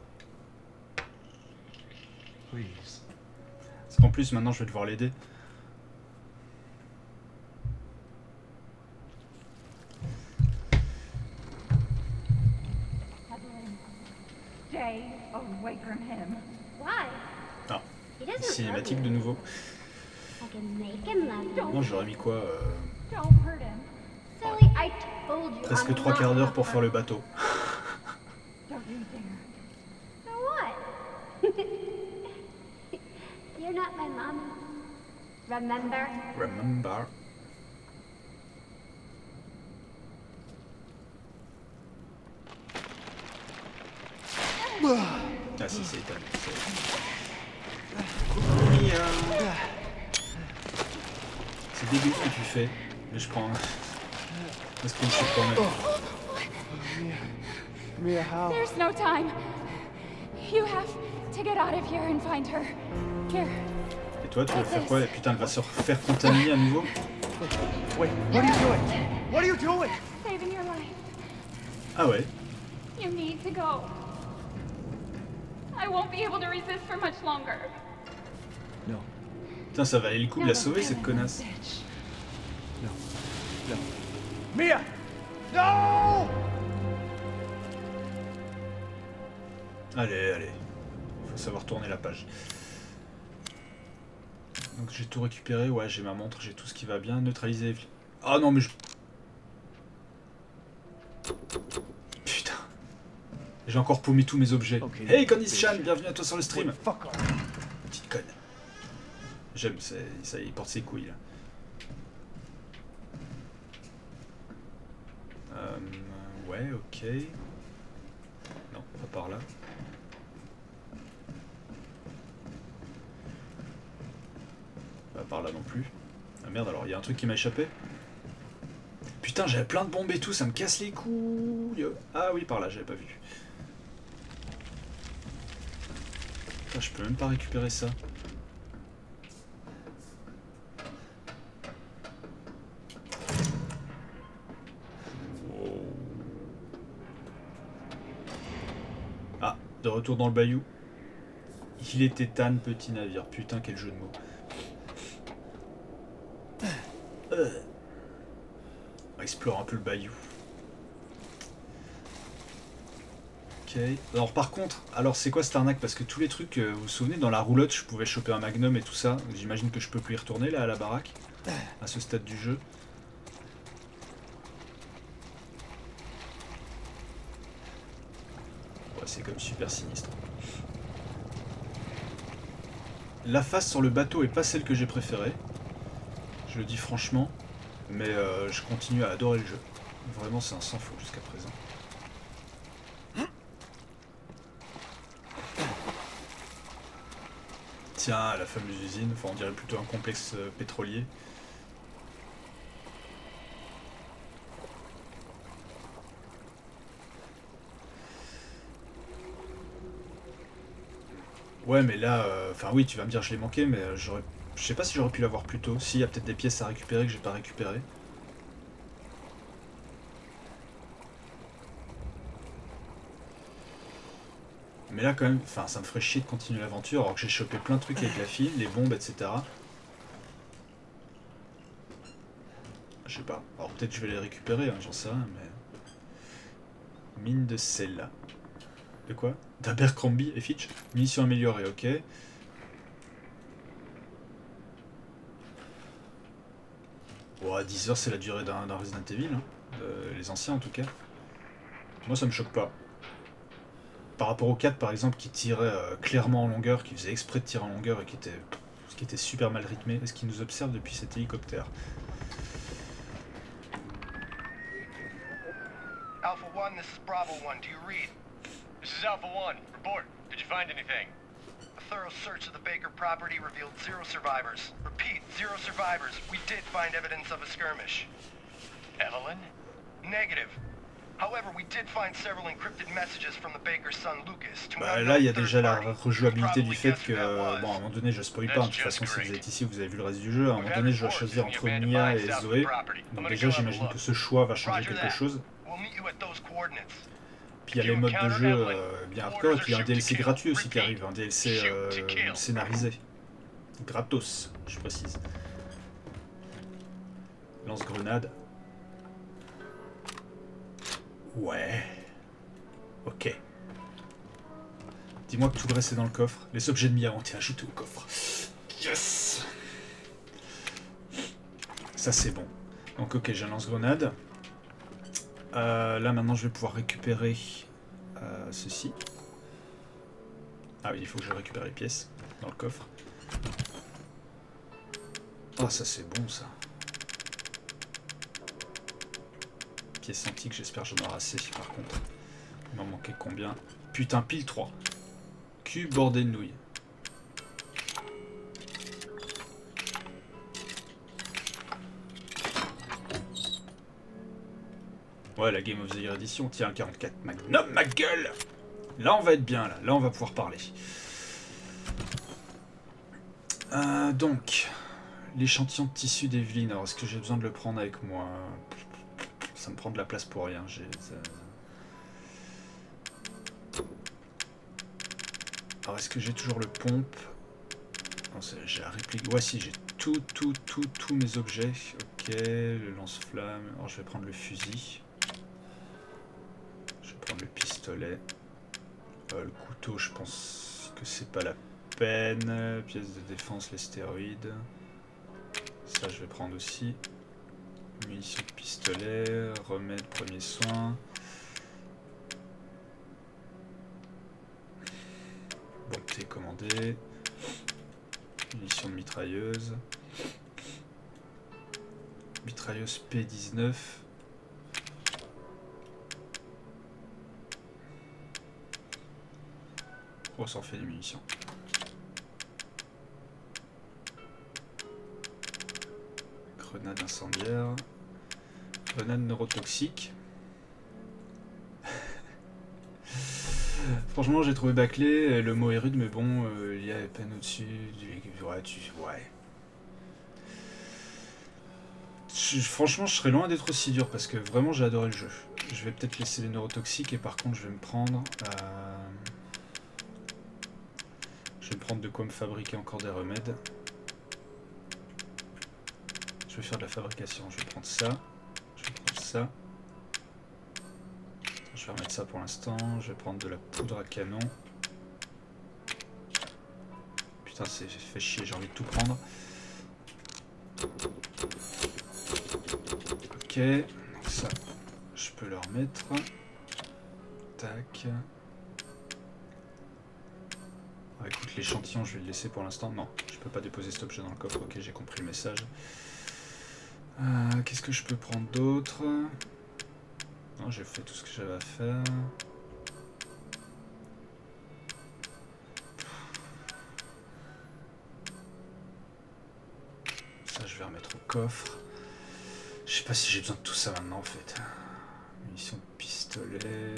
Please. Parce qu'en plus, maintenant, je vais devoir l'aider. Ah, cinématique de nouveau. I can make him love me. Moi, j'aurais mis quoi euh. Silly, I. Presque trois quarts d'heure pour faire le bateau. Remember? Ah si, c'est. C'est débile ce que tu fais, mais je prends un... un screenshot quand même. Mia, how? There's no time. You have to get out of here and find her. Here. Et toi, tu vas faire quoi? Putain, elle va se faire contaminer à nouveau? Wait, what are you doing? What are you doing? Saving your life. Ah ouais You need to go. I won't be able to resist for much longer. No, Putain, ça valait le coup de la sauver cette connasse. Mia! No! Allez, allez. Faut savoir tourner la page. Donc j'ai tout récupéré, ouais, j'ai ma montre, j'ai tout ce qui va bien. Neutraliser les flics. Ah non, mais je... Putain. J'ai encore paumé tous mes objets. Hey Candice Chan, bienvenue à toi sur le stream. Fuck off. Petite conne. J'aime, ça, il porte ses couilles là. Ouais, ok. Non, pas par là. Pas par là non plus. Ah merde, alors il y a un truc qui m'a échappé. Putain, j'avais plein de bombes et tout, ça me casse les couilles. Ah oui, par là, j'avais pas vu. Putain, je peux même pas récupérer ça. De retour dans le bayou. Il était tan, petit navire. Putain, quel jeu de mots. Euh. Explorer un peu le bayou. Ok. Alors par contre, alors c'est quoi cette arnaque? Parce que tous les trucs, euh, vous vous souvenez, dans la roulotte, je pouvais choper un magnum et tout ça. J'imagine que je peux plus y retourner là à la baraque, à ce stade du jeu. Super sinistre. La face sur le bateau est pas celle que j'ai préférée. Je le dis franchement. Mais euh, je continue à adorer le jeu. Vraiment, c'est un sans faute jusqu'à présent. Tiens, la fameuse usine, enfin on dirait plutôt un complexe euh, pétrolier. Ouais, mais là, euh, enfin oui, tu vas me dire je l'ai manqué, mais euh, j'aurais, je sais pas si j'aurais pu l'avoir plus tôt. Si, il y a peut-être des pièces à récupérer que j'ai pas récupérées. Mais là, quand même, enfin, ça me ferait chier de continuer l'aventure alors que j'ai chopé plein de trucs avec la file, les bombes, etc. Je sais pas. Alors peut-être je vais les récupérer, hein, j'en sais rien, mais. Mine de sel. De quoi D'Abercrombie et Fitch Munitions améliorées, ok. Bon, à 10 heures, c'est la durée d'un Resident Evil, hein. Euh, les anciens en tout cas. Moi, ça me choque pas. Par rapport au 4, par exemple, qui tirait euh, clairement en longueur, qui faisait exprès de tirer en longueur et qui était, qui était super mal rythmé, est-ce qu'il nous observe depuis cet hélicoptère Alpha 1, this is Bravo 1. Do you read? This is Alpha One. Report. Did you find anything? A thorough search of the Baker property revealed zero survivors. Repeat, zero survivors. We did find evidence of a skirmish. Evelyn? Negative. However, we did find several encrypted messages from the Baker's son Lucas to Bah là, il y a déjà la rejouabilité du fait que, euh, bon, à un moment donné, je spoil pas, hein, de toute façon, si vous êtes ici, vous avez vu le reste du jeu, à un moment donné, je dois choisir entre Mia et Zoé. Donc déjà, j'imagine que ce choix va changer quelque chose. Il y a les modes de jeu euh, bien hardcore, et puis il y a un DLC gratuit aussi qui arrive, un DLC euh, scénarisé. Gratos, je précise. Lance-grenade. Ouais. Ok. Dis-moi que tout le reste est dans le coffre. Les objets de Mia ont été ajoutés au coffre. Yes Ça c'est bon. Donc ok, j'ai un lance-grenade. Euh, là maintenant je vais pouvoir récupérer euh, ceci. Ah oui, il faut que je récupère les pièces dans le coffre. Ah ça c'est bon ça. Pièces antiques, j'espère j'en aurai assez par contre. Il m'en manquait combien? Putain, pile 3. Cul bordé de nouilles. Ouais, la Game of the Year Edition, tiens, 44 Magnum, ma gueule Là, on va être bien, là. Là, on va pouvoir parler. Euh, donc, l'échantillon de tissu d'Evelyne. Alors, est-ce que j'ai besoin de le prendre avec moi? Ça me prend de la place pour rien. J'ai... ça- Alors, est-ce que j'ai toujours le pompe? Non, J'ai la réplique. Ouais, si, j'ai tout, tout, tout, tous mes objets. Ok, le lance-flamme. Alors, je vais prendre le fusil. Prendre le pistolet. Euh, le couteau, je pense que c'est pas la peine. Pièce de défense, les stéroïdes. Ça, je vais prendre aussi. Munitions de pistolet, remède, premier soin. Bon, t'es commandé. Munitions de mitrailleuse. Mitrailleuse P19. Oh, ça en fait des munitions. Grenade incendiaire. Grenade neurotoxique. [LAUGHS] Franchement, j'ai trouvé bâclé. Le mot est rude, mais bon, euh, il y a peine au-dessus. du- Ouais, tu. Franchement, je serais loin d'être aussi dur parce que vraiment, j'ai adoré le jeu. Je vais peut-être laisser les neurotoxiques et par contre, je vais me prendre. euh, Je vais prendre de quoi me fabriquer encore des remèdes. Je vais faire de la fabrication. Je vais prendre ça. Je vais prendre ça. Je vais remettre ça pour l'instant. Je vais prendre de la poudre à canon. Putain, c'est fait chier, j'ai envie de tout prendre. Ok, donc ça, je peux le remettre. Tac. L'échantillon, je vais le laisser pour l'instant. Non, je peux pas déposer cet objet dans le coffre. Ok, j'ai compris le message. Euh, Qu'est-ce que je peux prendre d'autre? Non, j'ai fait tout ce que j'avais à faire. Ça, je vais remettre au coffre. Je sais pas si j'ai besoin de tout ça maintenant en fait. Munitions de pistolet.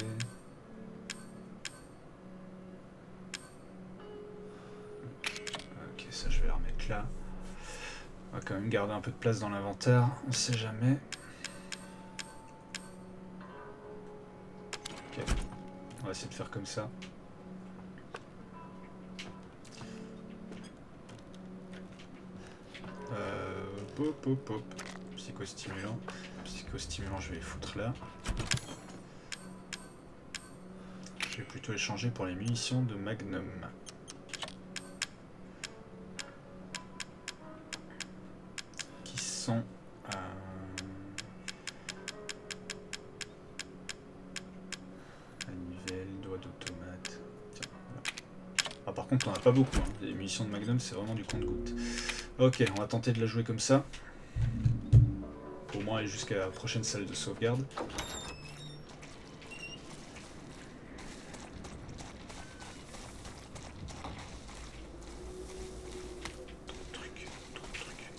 On va quand même garder un peu de place dans l'inventaire, on sait jamais. Ok, on va essayer de faire comme ça. Euh, pop, pop, pop. Psychostimulant. Psychostimulant, je vais les foutre là. Je vais plutôt échanger pour les munitions de Magnum. Sont... euh, doigt voilà. Ah, par contre, on n'a pas beaucoup. Hein. Les munitions de Magnum, c'est vraiment du compte-goutte. Ok, on va tenter de la jouer comme ça. Au moins aller jusqu'à la prochaine salle de sauvegarde. Trop de trucs, trop de trucs.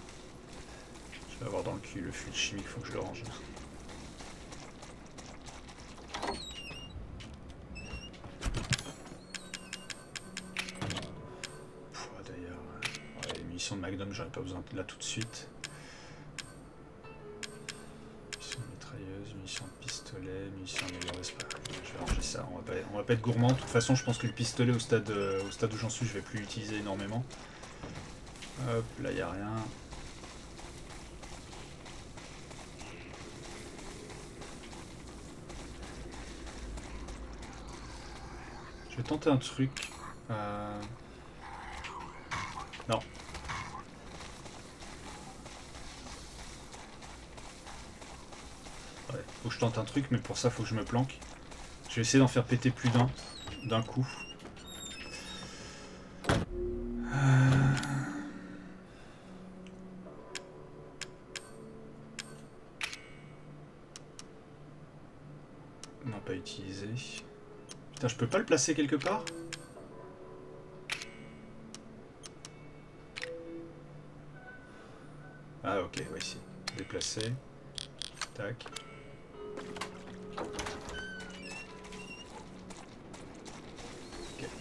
Je vais avoir dans le cul le fluide chimique, faut que je le range. D'ailleurs, les munitions de Magnum, ai pas besoin là tout de suite. Munitions de mitrailleuse, munitions de pistolet, munitions améliorées. Je vais ranger ça, on va, pas, on va pas être gourmand. De toute façon, je pense que le pistolet, au stade, euh, au stade où j'en suis, je vais plus l'utiliser énormément. Hop, là, y a rien. Je vais tenter un truc. Euh... Non. Ouais, faut que je tente un truc, mais pour ça, faut que je me planque. Je vais essayer d'en faire péter plus d'un, d'un coup. Euh. Non, pas utilisé. Putain, je peux pas le placer quelque part Ah ok, ouais, ici. Déplacer. Tac. Ok,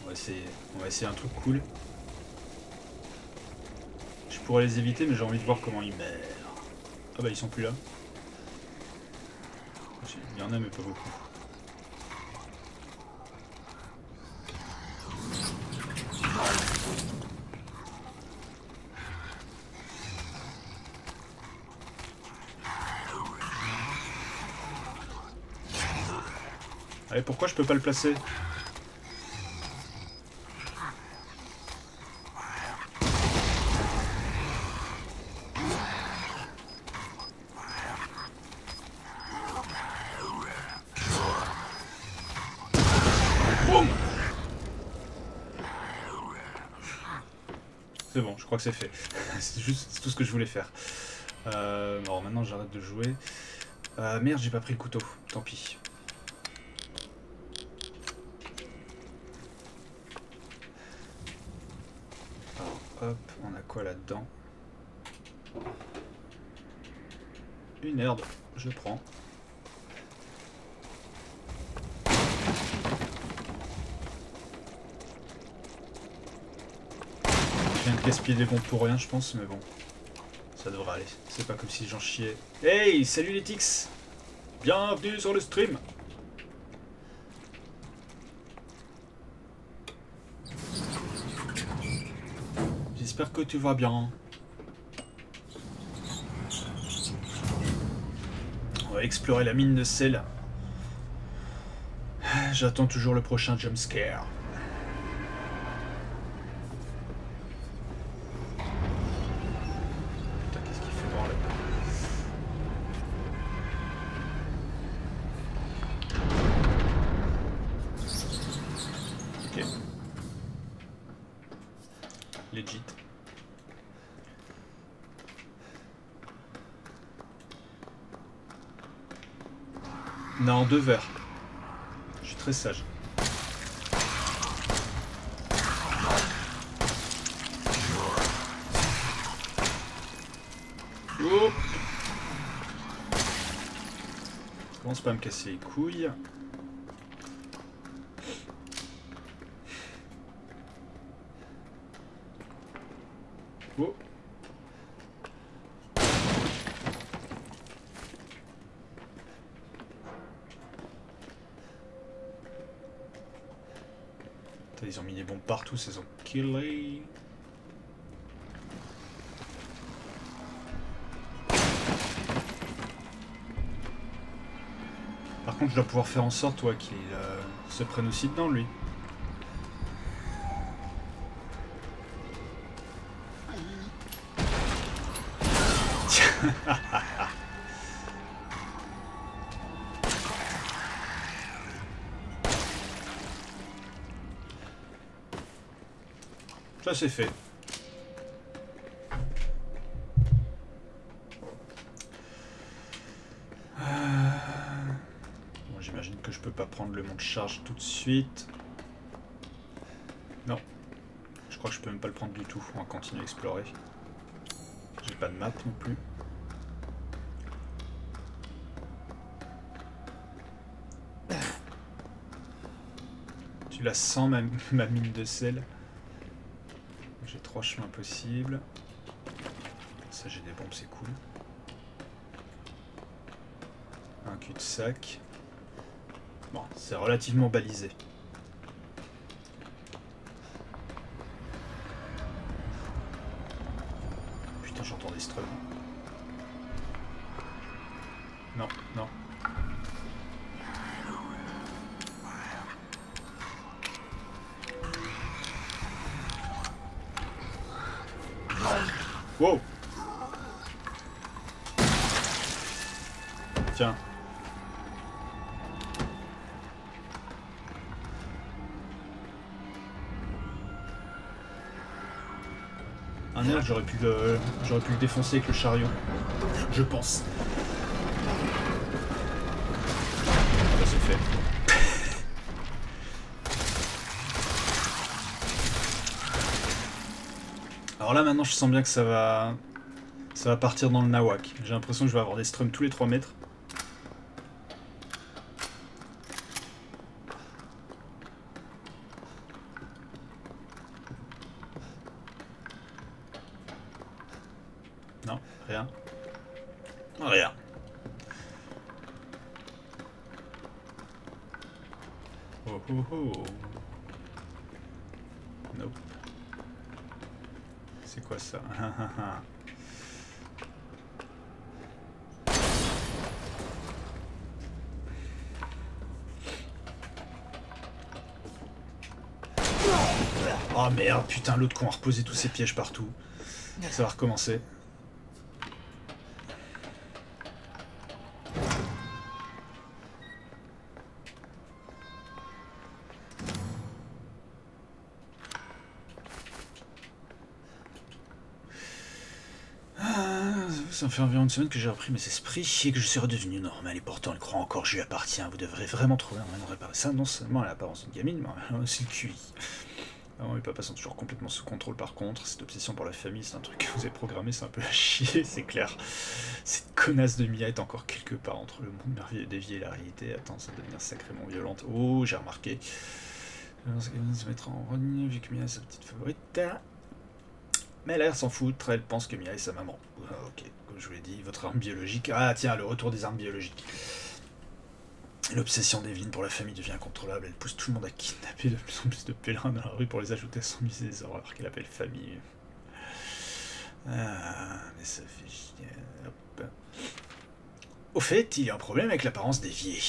on va essayer, on va essayer un truc cool. Je pourrais les éviter, mais j'ai envie de voir comment ils meurent. Ah bah ils sont plus là. Il y en a mais pas beaucoup. Pourquoi je peux pas le placer C'est bon, je crois que c'est fait. [LAUGHS] c'est juste tout ce que je voulais faire. Euh, bon, maintenant j'arrête de jouer. Euh, merde, j'ai pas pris le couteau. Tant pis. quoi là-dedans Une herbe, je prends. Je viens de gaspiller des bons pour rien, je pense, mais bon. Ça devrait aller. C'est pas comme si j'en chiais. Hey, salut les tics Bienvenue sur le stream tu bien. On va explorer la mine de sel. J'attends toujours le prochain jumpscare. Putain, qu'est-ce qu'il fait voir là-dedans Ok. Legit. Non, deux verres. Je suis très sage. Oh Je commence pas à me casser les couilles. Oh Putain, Ils ont mis Par contre, je dois pouvoir faire en sorte, toi, qu'il euh, se prenne aussi dedans, lui. [LAUGHS] Ça c'est fait. Euh, Bon, j'imagine que je peux pas prendre le mont de charge tout de suite. Non. Je crois que je peux même pas le prendre du tout. On va continuer à explorer. J'ai pas de map non plus. Tu la sens ma, mine de sel? Trois chemins possibles. Ça j'ai des bombes, c'est cool. Un cul-de-sac. Bon, c'est relativement balisé. J'aurais pu le j'aurais pu le défoncer avec le chariot. Je pense. Ah bah, c'est fait. Alors là maintenant je sens bien que ça va ça va partir dans le nawak. J'ai l'impression que je vais avoir des strums tous les 3 mètres. Non, rien. Rien. Oh oh oh. Nope. C'est quoi ça Oh merde, putain, l'autre con a reposé tous ses pièges partout. Ça va recommencer. Ah, Ça fait environ une semaine que j'ai repris mes esprits et que je suis redevenu normal. Et pourtant, elle croit encore que je lui appartiens. Vous devrez vraiment trouver un moyen de réparer ça. Non seulement à l'apparence d'une gamine, mais aussi le QI. Et papa sont toujours complètement sous contrôle par contre. Cette obsession pour la famille, c'est un truc que vous avez programmé, c'est un peu à chier, [LAUGHS] c'est clair. Cette connasse de Mia est encore quelque part entre le monde merveilleux vies et la réalité. Attends, ça devenir sacrément violente. Oh, j'ai remarqué. Gamine se mettre en rogne, vu que Mia est sa petite favorite. Mais elle s'en foutre, elle pense que Mia est sa maman. Ah, ok, comme je vous l'ai dit, votre arme biologique. Ah tiens, le retour des armes biologiques. L'obsession d'Evelyn pour la famille devient incontrôlable. Elle pousse tout le monde à kidnapper de plus en plus de pèlerins dans la rue pour les ajouter à son musée des horreurs qu'elle appelle famille. Ah, mais ça fait. Au fait, il y a un problème avec l'apparence d'Evier.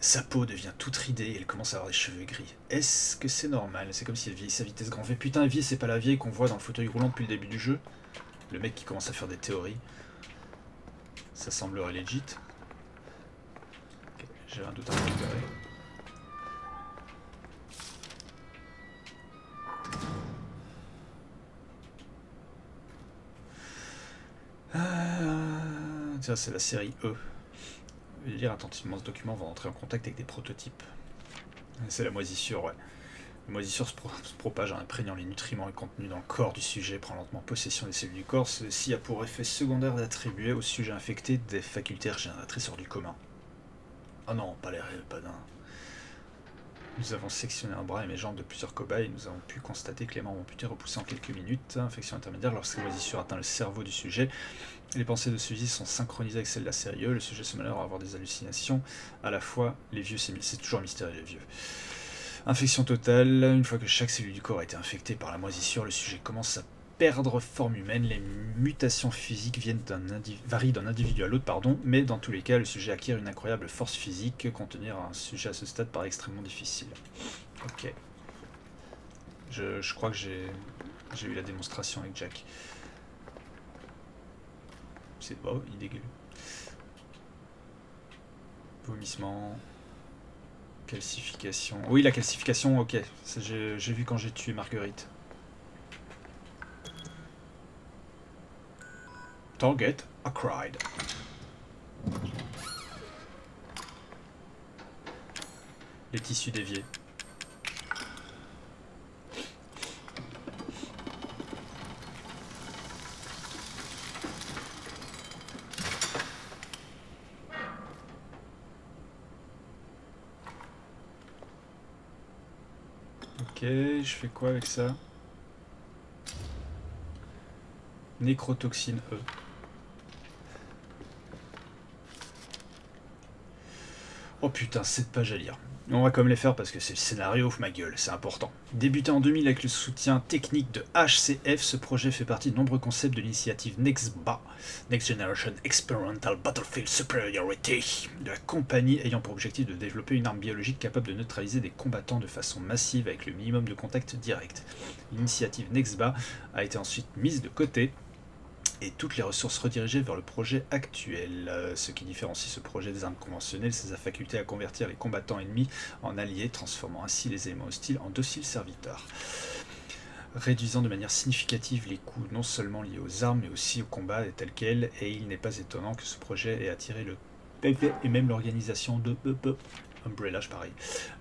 Sa peau devient toute ridée et elle commence à avoir des cheveux gris. Est-ce que c'est normal? C'est comme si elle vieillissait à vitesse grand V. Putain, Evie, c'est pas la vieille qu'on voit dans le fauteuil roulant depuis le début du jeu? Le mec qui commence à faire des théories. Ça semblerait legit. J'ai un doute à tiens, c'est la série E. Lire attentivement ce document avant d'entrer en contact avec des prototypes. C'est la moisissure, ouais. La moisissure se propage en imprégnant les nutriments et contenus dans le corps du sujet, prend lentement possession des cellules du corps. Ceci a pour effet secondaire d'attribuer au sujet infecté des facultés régénératrices hors du commun. Oh non, pas les d'un. Nous avons sectionné un bras et mes jambes de plusieurs cobayes nous avons pu constater que les membres amputés repoussaient en quelques minutes. Infection intermédiaire lorsque la moisissure atteint le cerveau du sujet. Les pensées de celui-ci sont synchronisées avec celles de la sérieux. Le sujet se malheur à avoir des hallucinations. À la fois, les vieux, c'est c'est toujours mystérieux, les vieux. Infection totale. Une fois que chaque cellule du corps a été infectée par la moisissure, le sujet commence à perdre forme humaine. Les mutations physiques viennent varient d'un individu à l'autre, pardon, mais dans tous les cas, le sujet acquiert une incroyable force physique. Contenir un sujet à ce stade paraît extrêmement difficile. Ok. Je, crois que j'ai eu la démonstration avec Jack. C'est oh, il dégueule. Vomissement. Calcification. Oui, la calcification, ok. J'ai vu quand j'ai tué Marguerite. Target acquired. Les tissus déviés. Ok, je fais quoi avec ça? Nécrotoxine E. Oh putain, 7 pages à lire. On va quand même les faire parce que c'est le scénario, ma gueule, c'est important. Débuté en 2000 avec le soutien technique de HCF, ce projet fait partie de nombreux concepts de l'initiative NEXTBA, Next Generation Experimental Battlefield Superiority, de la compagnie ayant pour objectif de développer une arme biologique capable de neutraliser des combattants de façon massive avec le minimum de contact direct. L'initiative NEXTBA a été ensuite mise de côté et toutes les ressources redirigées vers le projet actuel. Euh, ce qui différencie ce projet des armes conventionnelles, c'est sa faculté à convertir les combattants ennemis en alliés, transformant ainsi les éléments hostiles en dociles serviteurs. Réduisant de manière significative les coûts non seulement liés aux armes, mais aussi au combat tel quel, et il n'est pas étonnant que ce projet ait attiré le PV et même l'organisation de Umbrella.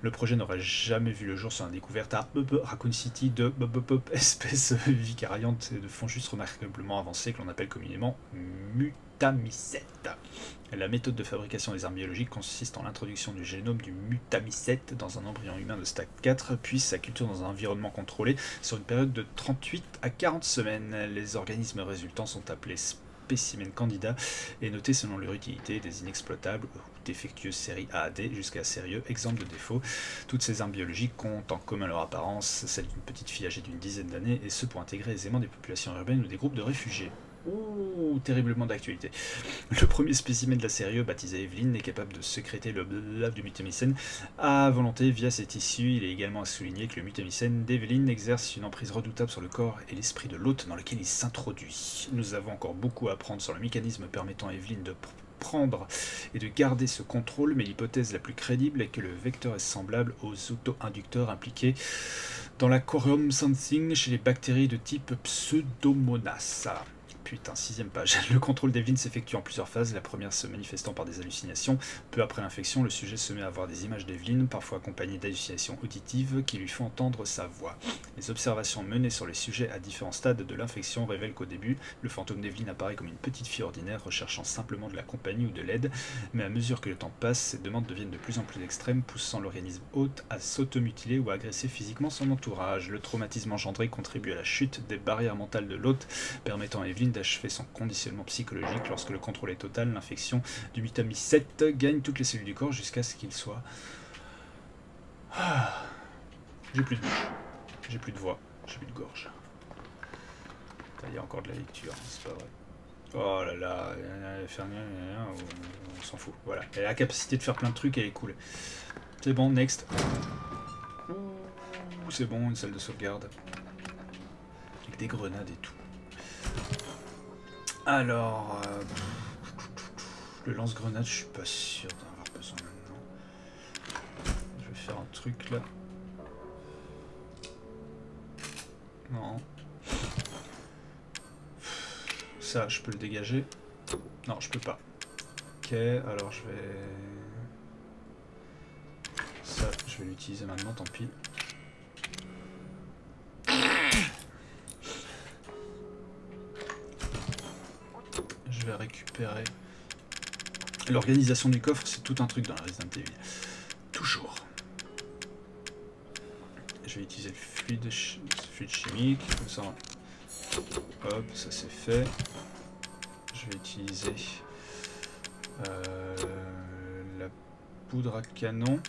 Le projet n'aurait jamais vu le jour sans la découverte à Raccoon City de [LAUGHS] espèce vicariante et de fond juste remarquablement avancée que l'on appelle communément mutamicette. La méthode de fabrication des armes biologiques consiste en l'introduction du génome du mutamicette dans un embryon humain de stade 4, puis sa culture dans un environnement contrôlé sur une période de 38 à 40 semaines. Les organismes résultants sont appelés spécimens candidats et notés selon leur utilité des inexploitables ou défectueuses séries A à D jusqu'à sérieux exemple de défaut. Toutes ces armes biologiques comptent en commun leur apparence, celle d'une petite fille âgée d'une dizaine d'années, et ce pour intégrer aisément des populations urbaines ou des groupes de réfugiés. Ouh, terriblement d'actualité. Le premier spécimen de la série, E, baptisé Evelyn, est capable de sécréter le blablabla du mutamycène à volonté via ses tissus. Il est également à souligner que le mutamycène d'Evelyn exerce une emprise redoutable sur le corps et l'esprit de l'hôte dans lequel il s'introduit. Nous avons encore beaucoup à apprendre sur le mécanisme permettant à Evelyn de prendre et de garder ce contrôle, mais l'hypothèse la plus crédible est que le vecteur est semblable aux auto-inducteurs impliqués dans la chorium sensing chez les bactéries de type Pseudomonas. Putain, sixième page. [LAUGHS] Le contrôle d'Evelyn s'effectue en plusieurs phases, la première se manifestant par des hallucinations. Peu après l'infection, le sujet se met à voir des images d'Evelyn, parfois accompagnées d'hallucinations auditives qui lui font entendre sa voix. Les observations menées sur les sujets à différents stades de l'infection révèlent qu'au début, le fantôme d'Evelyn apparaît comme une petite fille ordinaire recherchant simplement de la compagnie ou de l'aide, mais à mesure que le temps passe, ces demandes deviennent de plus en plus extrêmes, poussant l'organisme hôte à s'automutiler ou à agresser physiquement son entourage. Le traumatisme engendré contribue à la chute des barrières mentales de l'hôte, permettant à Evelyn d'achever son conditionnement psychologique lorsque le contrôle est total. L'infection du vitamine 7 gagne toutes les cellules du corps jusqu'à ce qu'il soit. Ah. J'ai plus de bouche, j'ai plus de voix, j'ai plus de gorge. Il y a encore de la lecture, hein, c'est pas vrai. Oh là là, faire rien, on s'en fout. Voilà, elle a la capacité de faire plein de trucs, elle est cool. C'est bon, next. C'est bon, une salle de sauvegarde. Avec des grenades et tout. Alors, euh, le lance-grenade, je suis pas sûr d'en avoir besoin maintenant. Je vais faire un truc là. Non. Ça, je peux le dégager. Non, je peux pas. Ok, alors je vais... Ça, je vais l'utiliser maintenant, tant pis. Je vais récupérer... L'organisation du coffre, c'est tout un truc dans la Resident Evil. Toujours. Je vais utiliser le fluide, fluide chimique, comme ça. Hop, ça c'est fait. Je vais utiliser euh, la poudre à canon.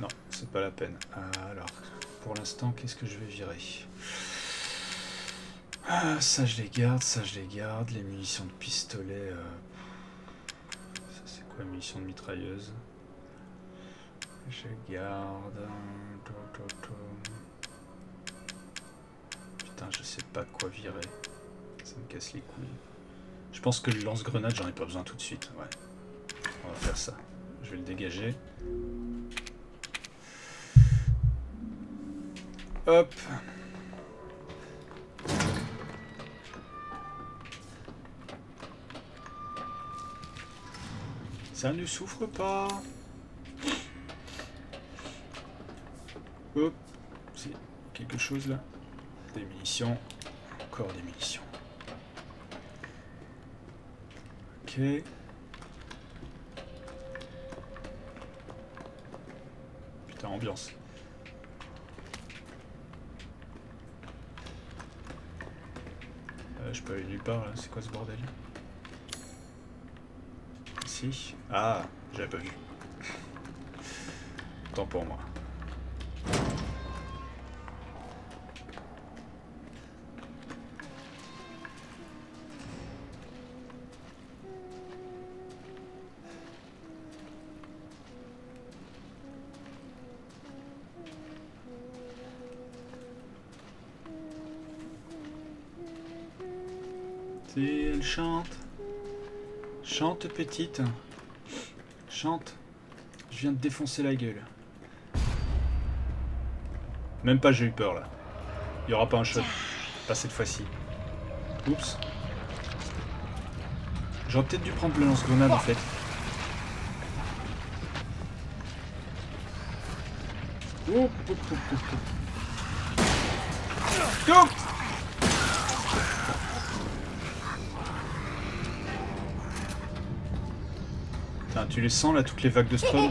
Non, c'est pas la peine. Alors, pour l'instant, qu'est-ce que je vais virer? Ah, Ça, je les garde, ça, je les garde. Les munitions de pistolet. euh, Ça, c'est quoi, munitions de mitrailleuse? Je garde. To. Putain, je sais pas quoi virer. Ça me casse les couilles. Je pense que le lance-grenade, j'en ai pas besoin tout de suite. Ouais. On va faire ça. Je vais le dégager. Hop. Ça ne souffre pas. Hop. C'est quelque chose là. Des munitions. Encore des munitions. Ok. Putain, ambiance. Euh, je peux aller nulle part là, c'est quoi ce bordel? Ah, j'avais pas vu. Tant pour moi. Petite. Chante. Je viens de défoncer la gueule. Même pas j'ai eu peur là. Il y aura pas un shot. Pas cette fois-ci. Oups. J'aurais peut-être dû prendre le lance-grenade en fait Putain, tu les sens là, toutes les vagues de stun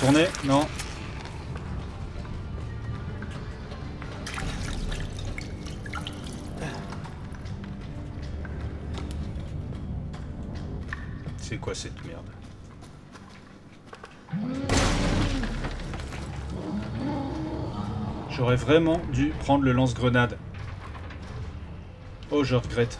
Tourner Non. C'est quoi cette merde? J'aurais vraiment dû prendre le lance-grenade. Oh, je regrette.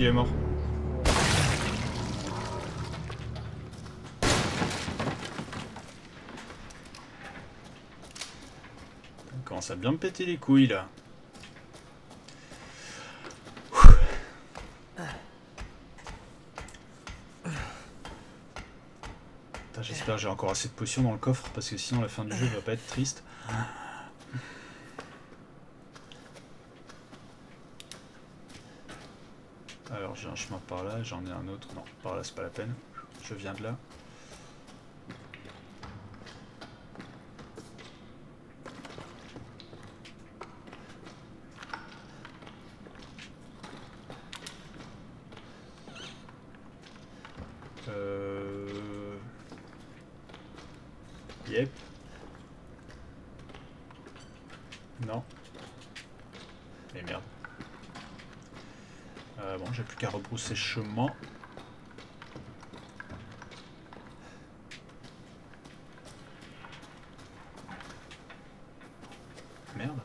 Qu'il est mort. On commence à bien me péter les couilles là. J'espère que j'ai encore assez de potions dans le coffre parce que sinon la fin du jeu va pas être triste. Alors j'ai un chemin par là, j'en ai un autre. Non, par là c'est pas la peine. Je viens de là. Euh... Yep. Non. Et merde. Euh, bon, j'ai plus qu'à rebrousser chemin. Merde.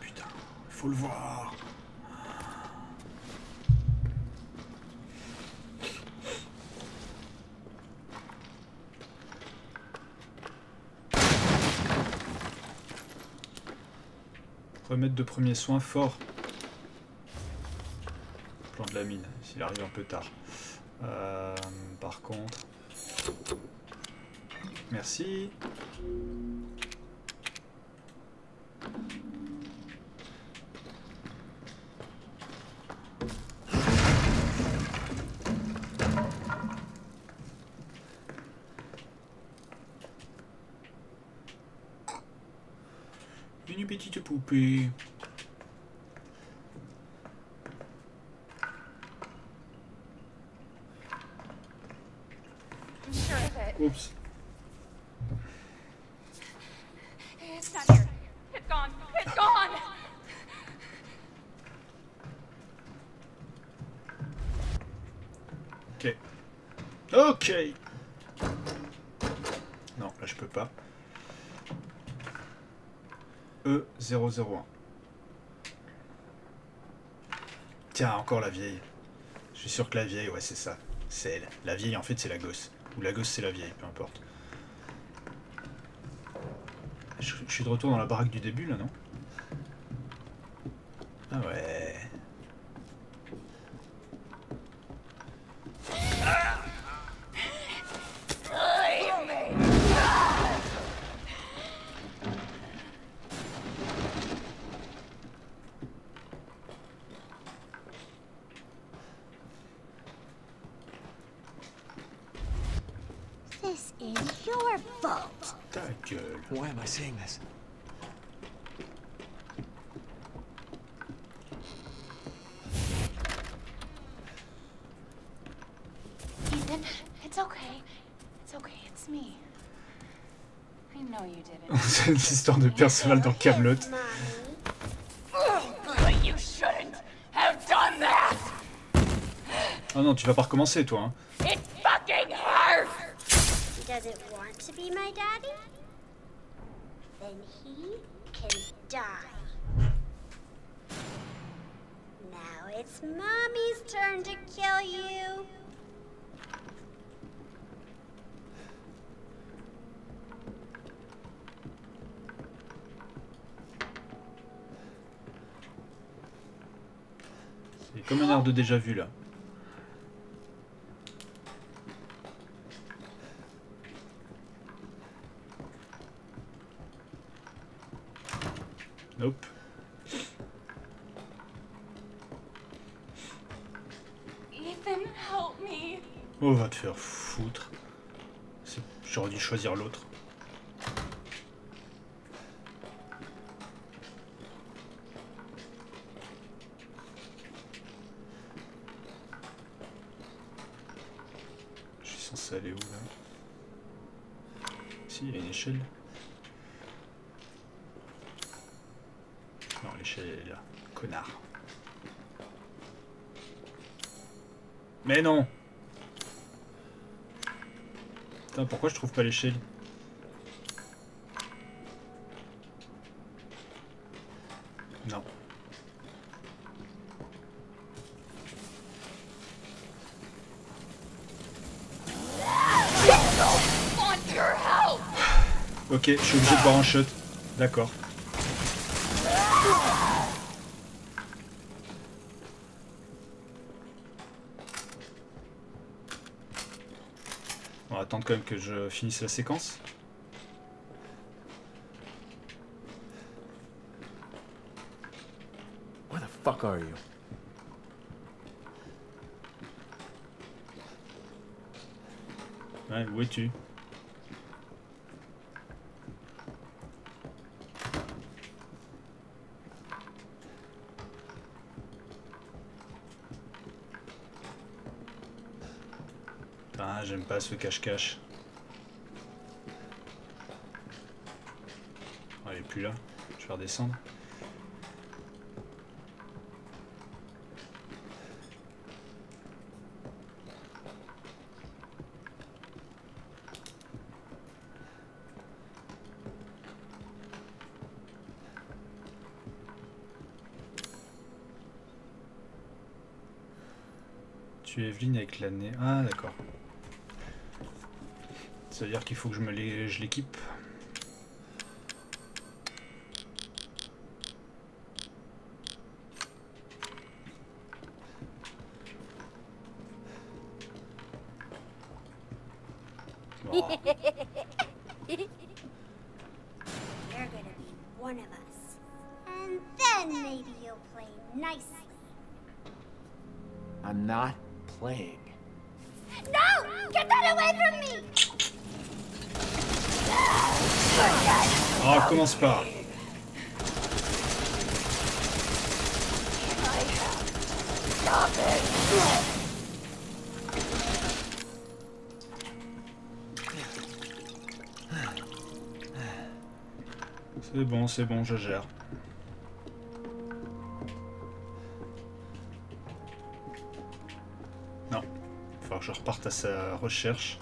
Putain, faut le voir. Remettre de premiers soins fort. Plan de la mine, s'il arrive un peu tard. Euh, par contre... Merci. Une petite poupée. I'm sure of it. Oups. It's not here. It's gone. It's gone. Ok. Ok. Non, là je peux pas. E E001. Tiens, encore la vieille. Je suis sûr que la vieille, ouais, c'est ça. C'est elle. La vieille, en fait, c'est la gosse. Ou la gosse, c'est la vieille, peu importe. Je suis de retour dans la baraque du début, là, non Ah ouais. Why am I saying this? Ethan, it's okay. It's okay, it's me. I know you did it. C'est l'histoire de Perceval dans Camelot. Oh non, tu vas pas recommencer toi. Hein. It fucking hurt! Does it want to be my daddy? Then he can die. Now it's Mommy's turn to kill you. C'est comme un air de déjà vu là. Nope. Ethan, help me. Oh, va te faire foutre. J'aurais dû choisir l'autre. Je suis censé aller où là Si, il y a une échelle. Non, l'échelle elle est là. Connard. Mais non Putain, l'échelle Non. Ok, je suis obligé de boire un shot. D'accord. Quand même que je finisse la séquence. Where the fuck are you? Ouais, où es-tu Putain, j'aime pas ce cache-cache. Oh, plus là. Je vais redescendre. Tu Evelyne avec l'année. Ah, d'accord. Ça veut dire qu'il faut que je me je l'équipe. C'est bon, c'est bon, je gère. Non. Il falloir que je reparte à sa recherche.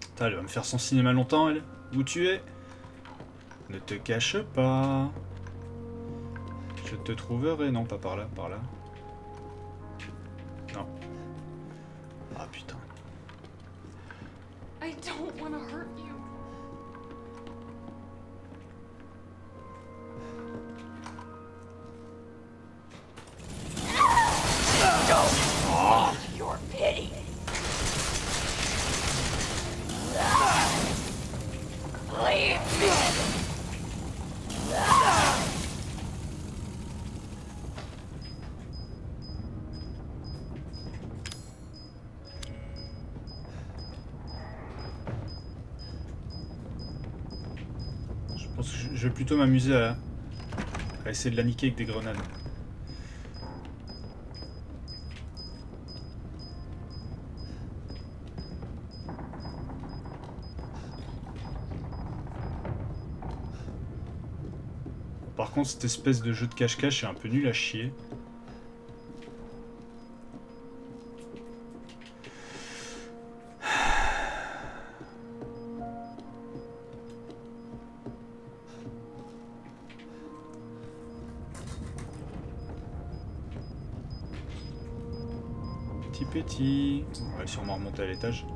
Putain, elle va me faire son cinéma longtemps, elle. Où tu es? Ne te cache pas. Je te trouverai. Non, pas par là, par là. Plutôt m'amuser à, à essayer de la niquer avec des grenades. Par contre, cette espèce de jeu de cache-cache est un peu nul à chier. Sûrement remonter à l'étage.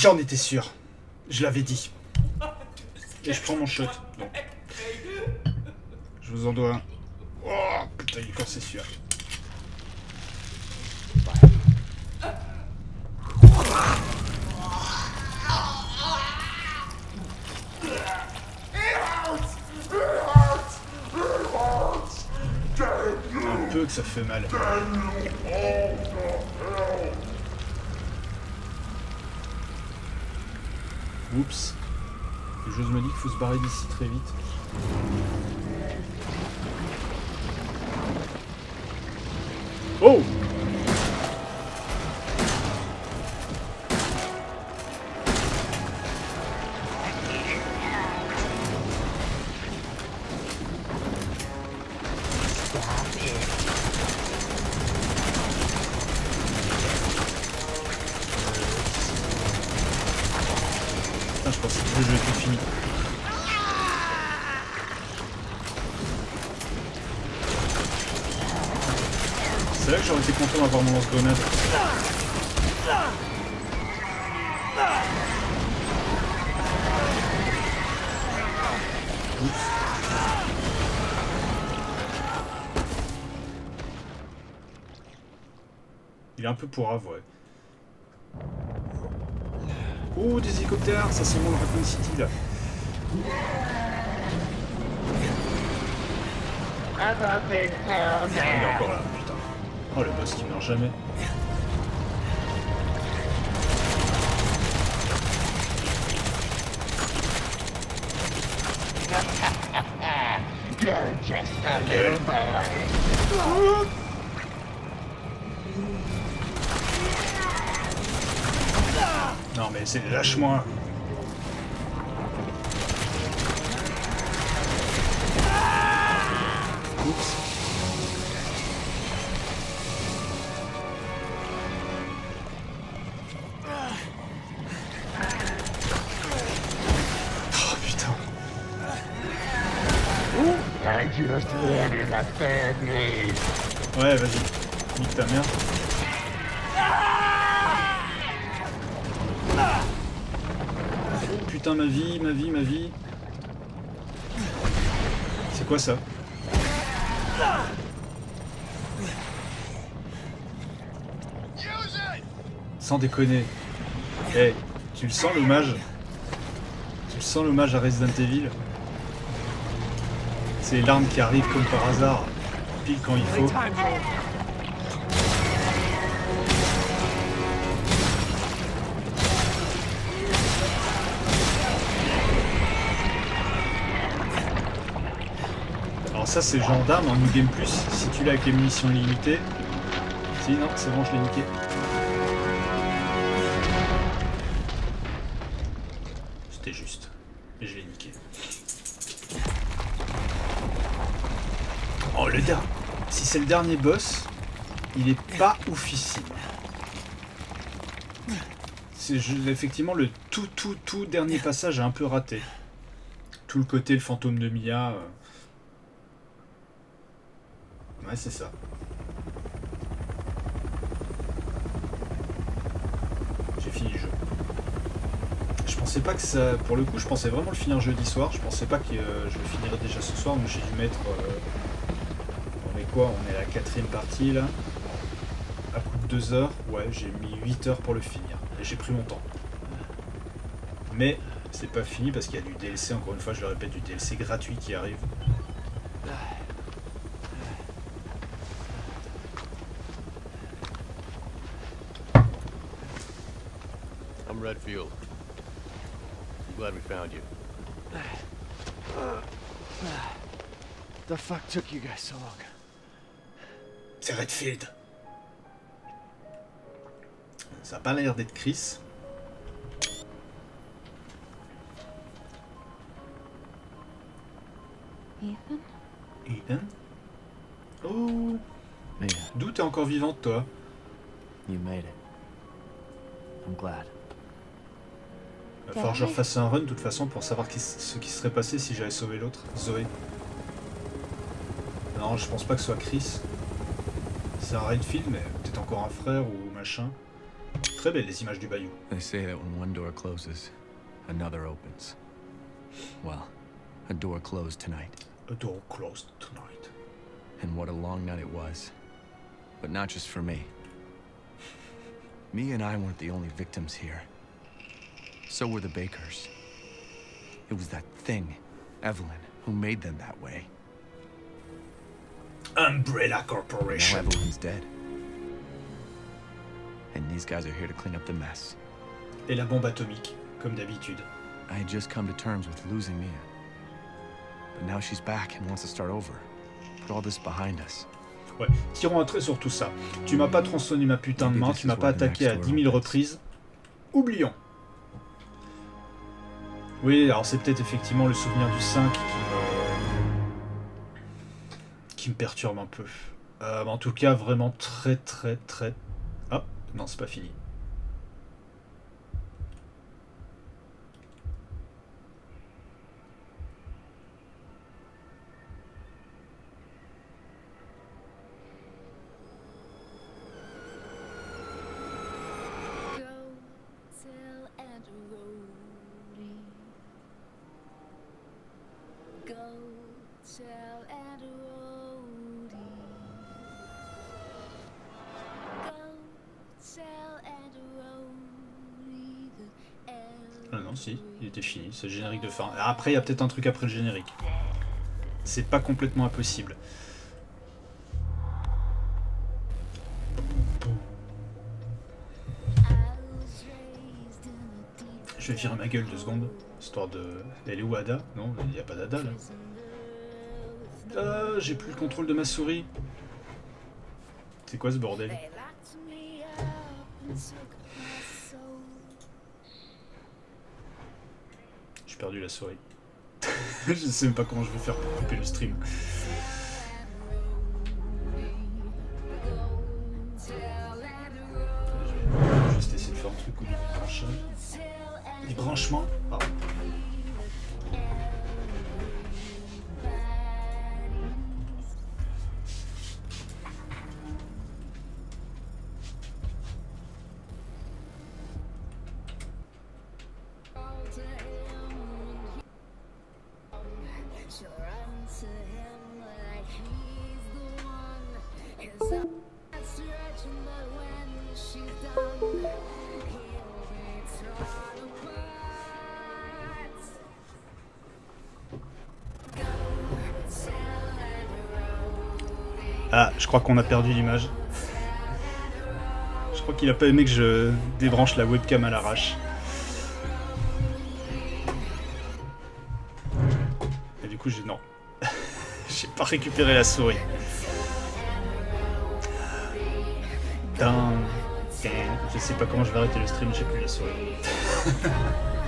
J'en étais sûr. Je l'avais dit. Et je prends mon shot. Je vous en dois un. Oh putain, il est c'est sûr. Un peu que ça fait mal. Oups. Jeu me dit qu'il faut se barrer d'ici très vite. Oh peu pourrave, ouais. Oh, des hélicoptères, ça sent bon le Raccoon City là. Il est encore là, putain. Oh, le boss qui meurt jamais. Ouais, vas-y. Nique ta mère. Putain, ma vie, ma vie, ma vie. C'est quoi ça? Sans déconner. Eh, tu le sens l'hommage? Tu le sens l'hommage à Resident Evil? C'est l'arme qui arrive comme par hasard, quand il faut. Alors ça c'est gendarme en New Game Plus, si tu l'as avec les munitions limitées. Si non, c'est bon je l'ai niqué. C'était juste, mais je l'ai niqué. Oh le gars c'est le dernier boss, il est pas oufissime. C'est effectivement le tout tout tout dernier passage un peu raté. Tout le côté le fantôme de Mia. euh. Ouais c'est ça. J'ai fini le jeu. Je pensais pas que ça. Pour le coup, je pensais vraiment le finir jeudi soir. Je pensais pas que euh, je finirais déjà ce soir, mais j'ai dû mettre. euh, quoi On est à la quatrième partie là. À coup de 2 heures. Ouais, j'ai mis 8 heures pour le finir. Et j'ai pris mon temps. Mais c'est pas fini parce qu'il y a du DLC, encore une fois, je le répète, du DLC gratuit qui arrive. I'm Redfield. Glad we found you. The fuck took you guys so long? C'est Redfield. Ça a pas l'air d'être Chris. Ethan? Ethan? Oh Mia, D'où t'es encore vivante, toi you made it. I'm glad. Va falloir que je refasse un run de toute façon pour savoir qui- ce qui serait passé si j'avais sauvé l'autre. Zoé. Non, je pense pas que ce soit Chris. C'est un Redfield, mais peut-être encore un frère ou machin. Très belles les images du bayou. They say that when one door closes, another opens. Well, a door closed tonight, A door closed tonight. and what a long night it was. But not just for me. Me and I weren't the only victims here. So were the Bakers. It was that thing, Evelyn, who made them that way. Umbrella Now Corporation. Evelyn's dead. And these guys are here to clean up the mess. Et la bombe atomique, comme d'habitude. I had just come to terms with losing Mia. But now she's back and wants to start over. Put all this behind us. Ouais, tirons un trait sur tout ça. Tu m'as pas tronçonné ma putain de main, tu m'as pas attaqué à 10 000 reprises. Oublions. Oui, alors c'est peut-être effectivement le souvenir du 5 qui me perturbe un peu. Euh, en tout cas, vraiment très très très... Ah, non, c'est pas fini. Non, si, il était fini, c'est le générique de fin. Après, il y a peut-être un truc après le générique. C'est pas complètement impossible. Je vais virer ma gueule deux secondes, histoire de... Elle est où Ada? Non, il n'y a pas d'Ada là. Ah, j'ai plus le contrôle de ma souris. C'est quoi ce bordel They locked me up and took my soul. J'ai perdu la souris. [LAUGHS] je sais même pas comment je vais faire pour couper le stream. Crois qu'on a perdu l'image. Je crois qu'il a pas aimé que je débranche la webcam à l'arrache. Et du coup, j'ai non. [LAUGHS] j'ai pas récupérer la souris. Je sais pas comment je vais arrêter le stream, j'ai plus la souris. [LAUGHS]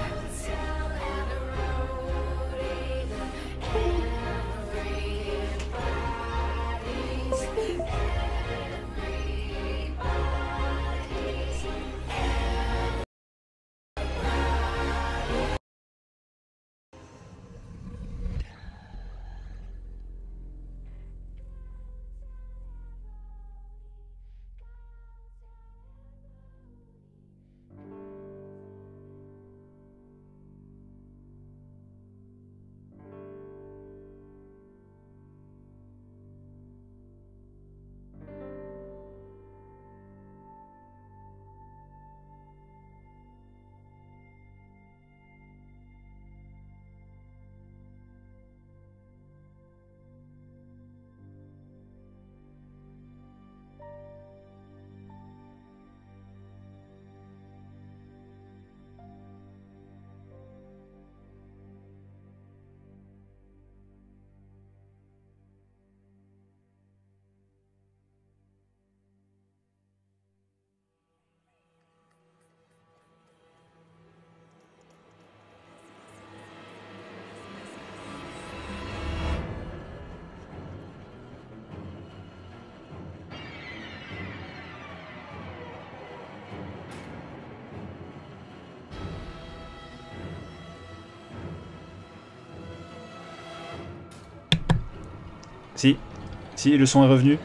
si, le son est revenu.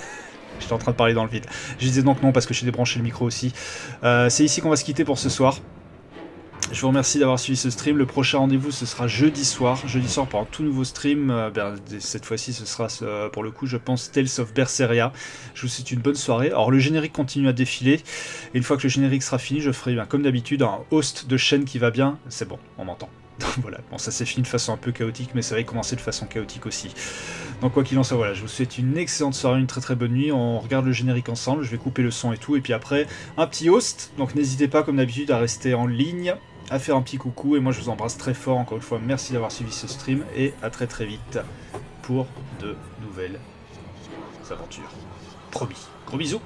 [LAUGHS] J'étais en train de parler dans le vide. Je disais donc non parce que j'ai débranché le micro aussi. Euh, c'est ici qu'on va se quitter pour ce soir. Je vous remercie d'avoir suivi ce stream. Le prochain rendez-vous, ce sera jeudi soir. Jeudi soir pour un tout nouveau stream. Euh, ben, cette fois-ci, ce sera euh, pour le coup, je pense, Tales of Berseria. Je vous souhaite une bonne soirée. Alors, le générique continue à défiler. Et une fois que le générique sera fini, je ferai, ben, comme d'habitude, un host de chaîne qui va bien. C'est bon, on m'entend. [LAUGHS] voilà, bon, ça s'est fini de façon un peu chaotique, mais ça va commencer de façon chaotique aussi. Donc, quoi qu'il en soit, voilà, je vous souhaite une excellente soirée, une très très bonne nuit. On regarde le générique ensemble. Je vais couper le son et tout. Et puis après, un petit host. Donc, n'hésitez pas, comme d'habitude, à rester en ligne à faire un petit coucou et moi je vous embrasse très fort encore une fois merci d'avoir suivi ce stream et à très très vite pour de nouvelles aventures promis gros bisous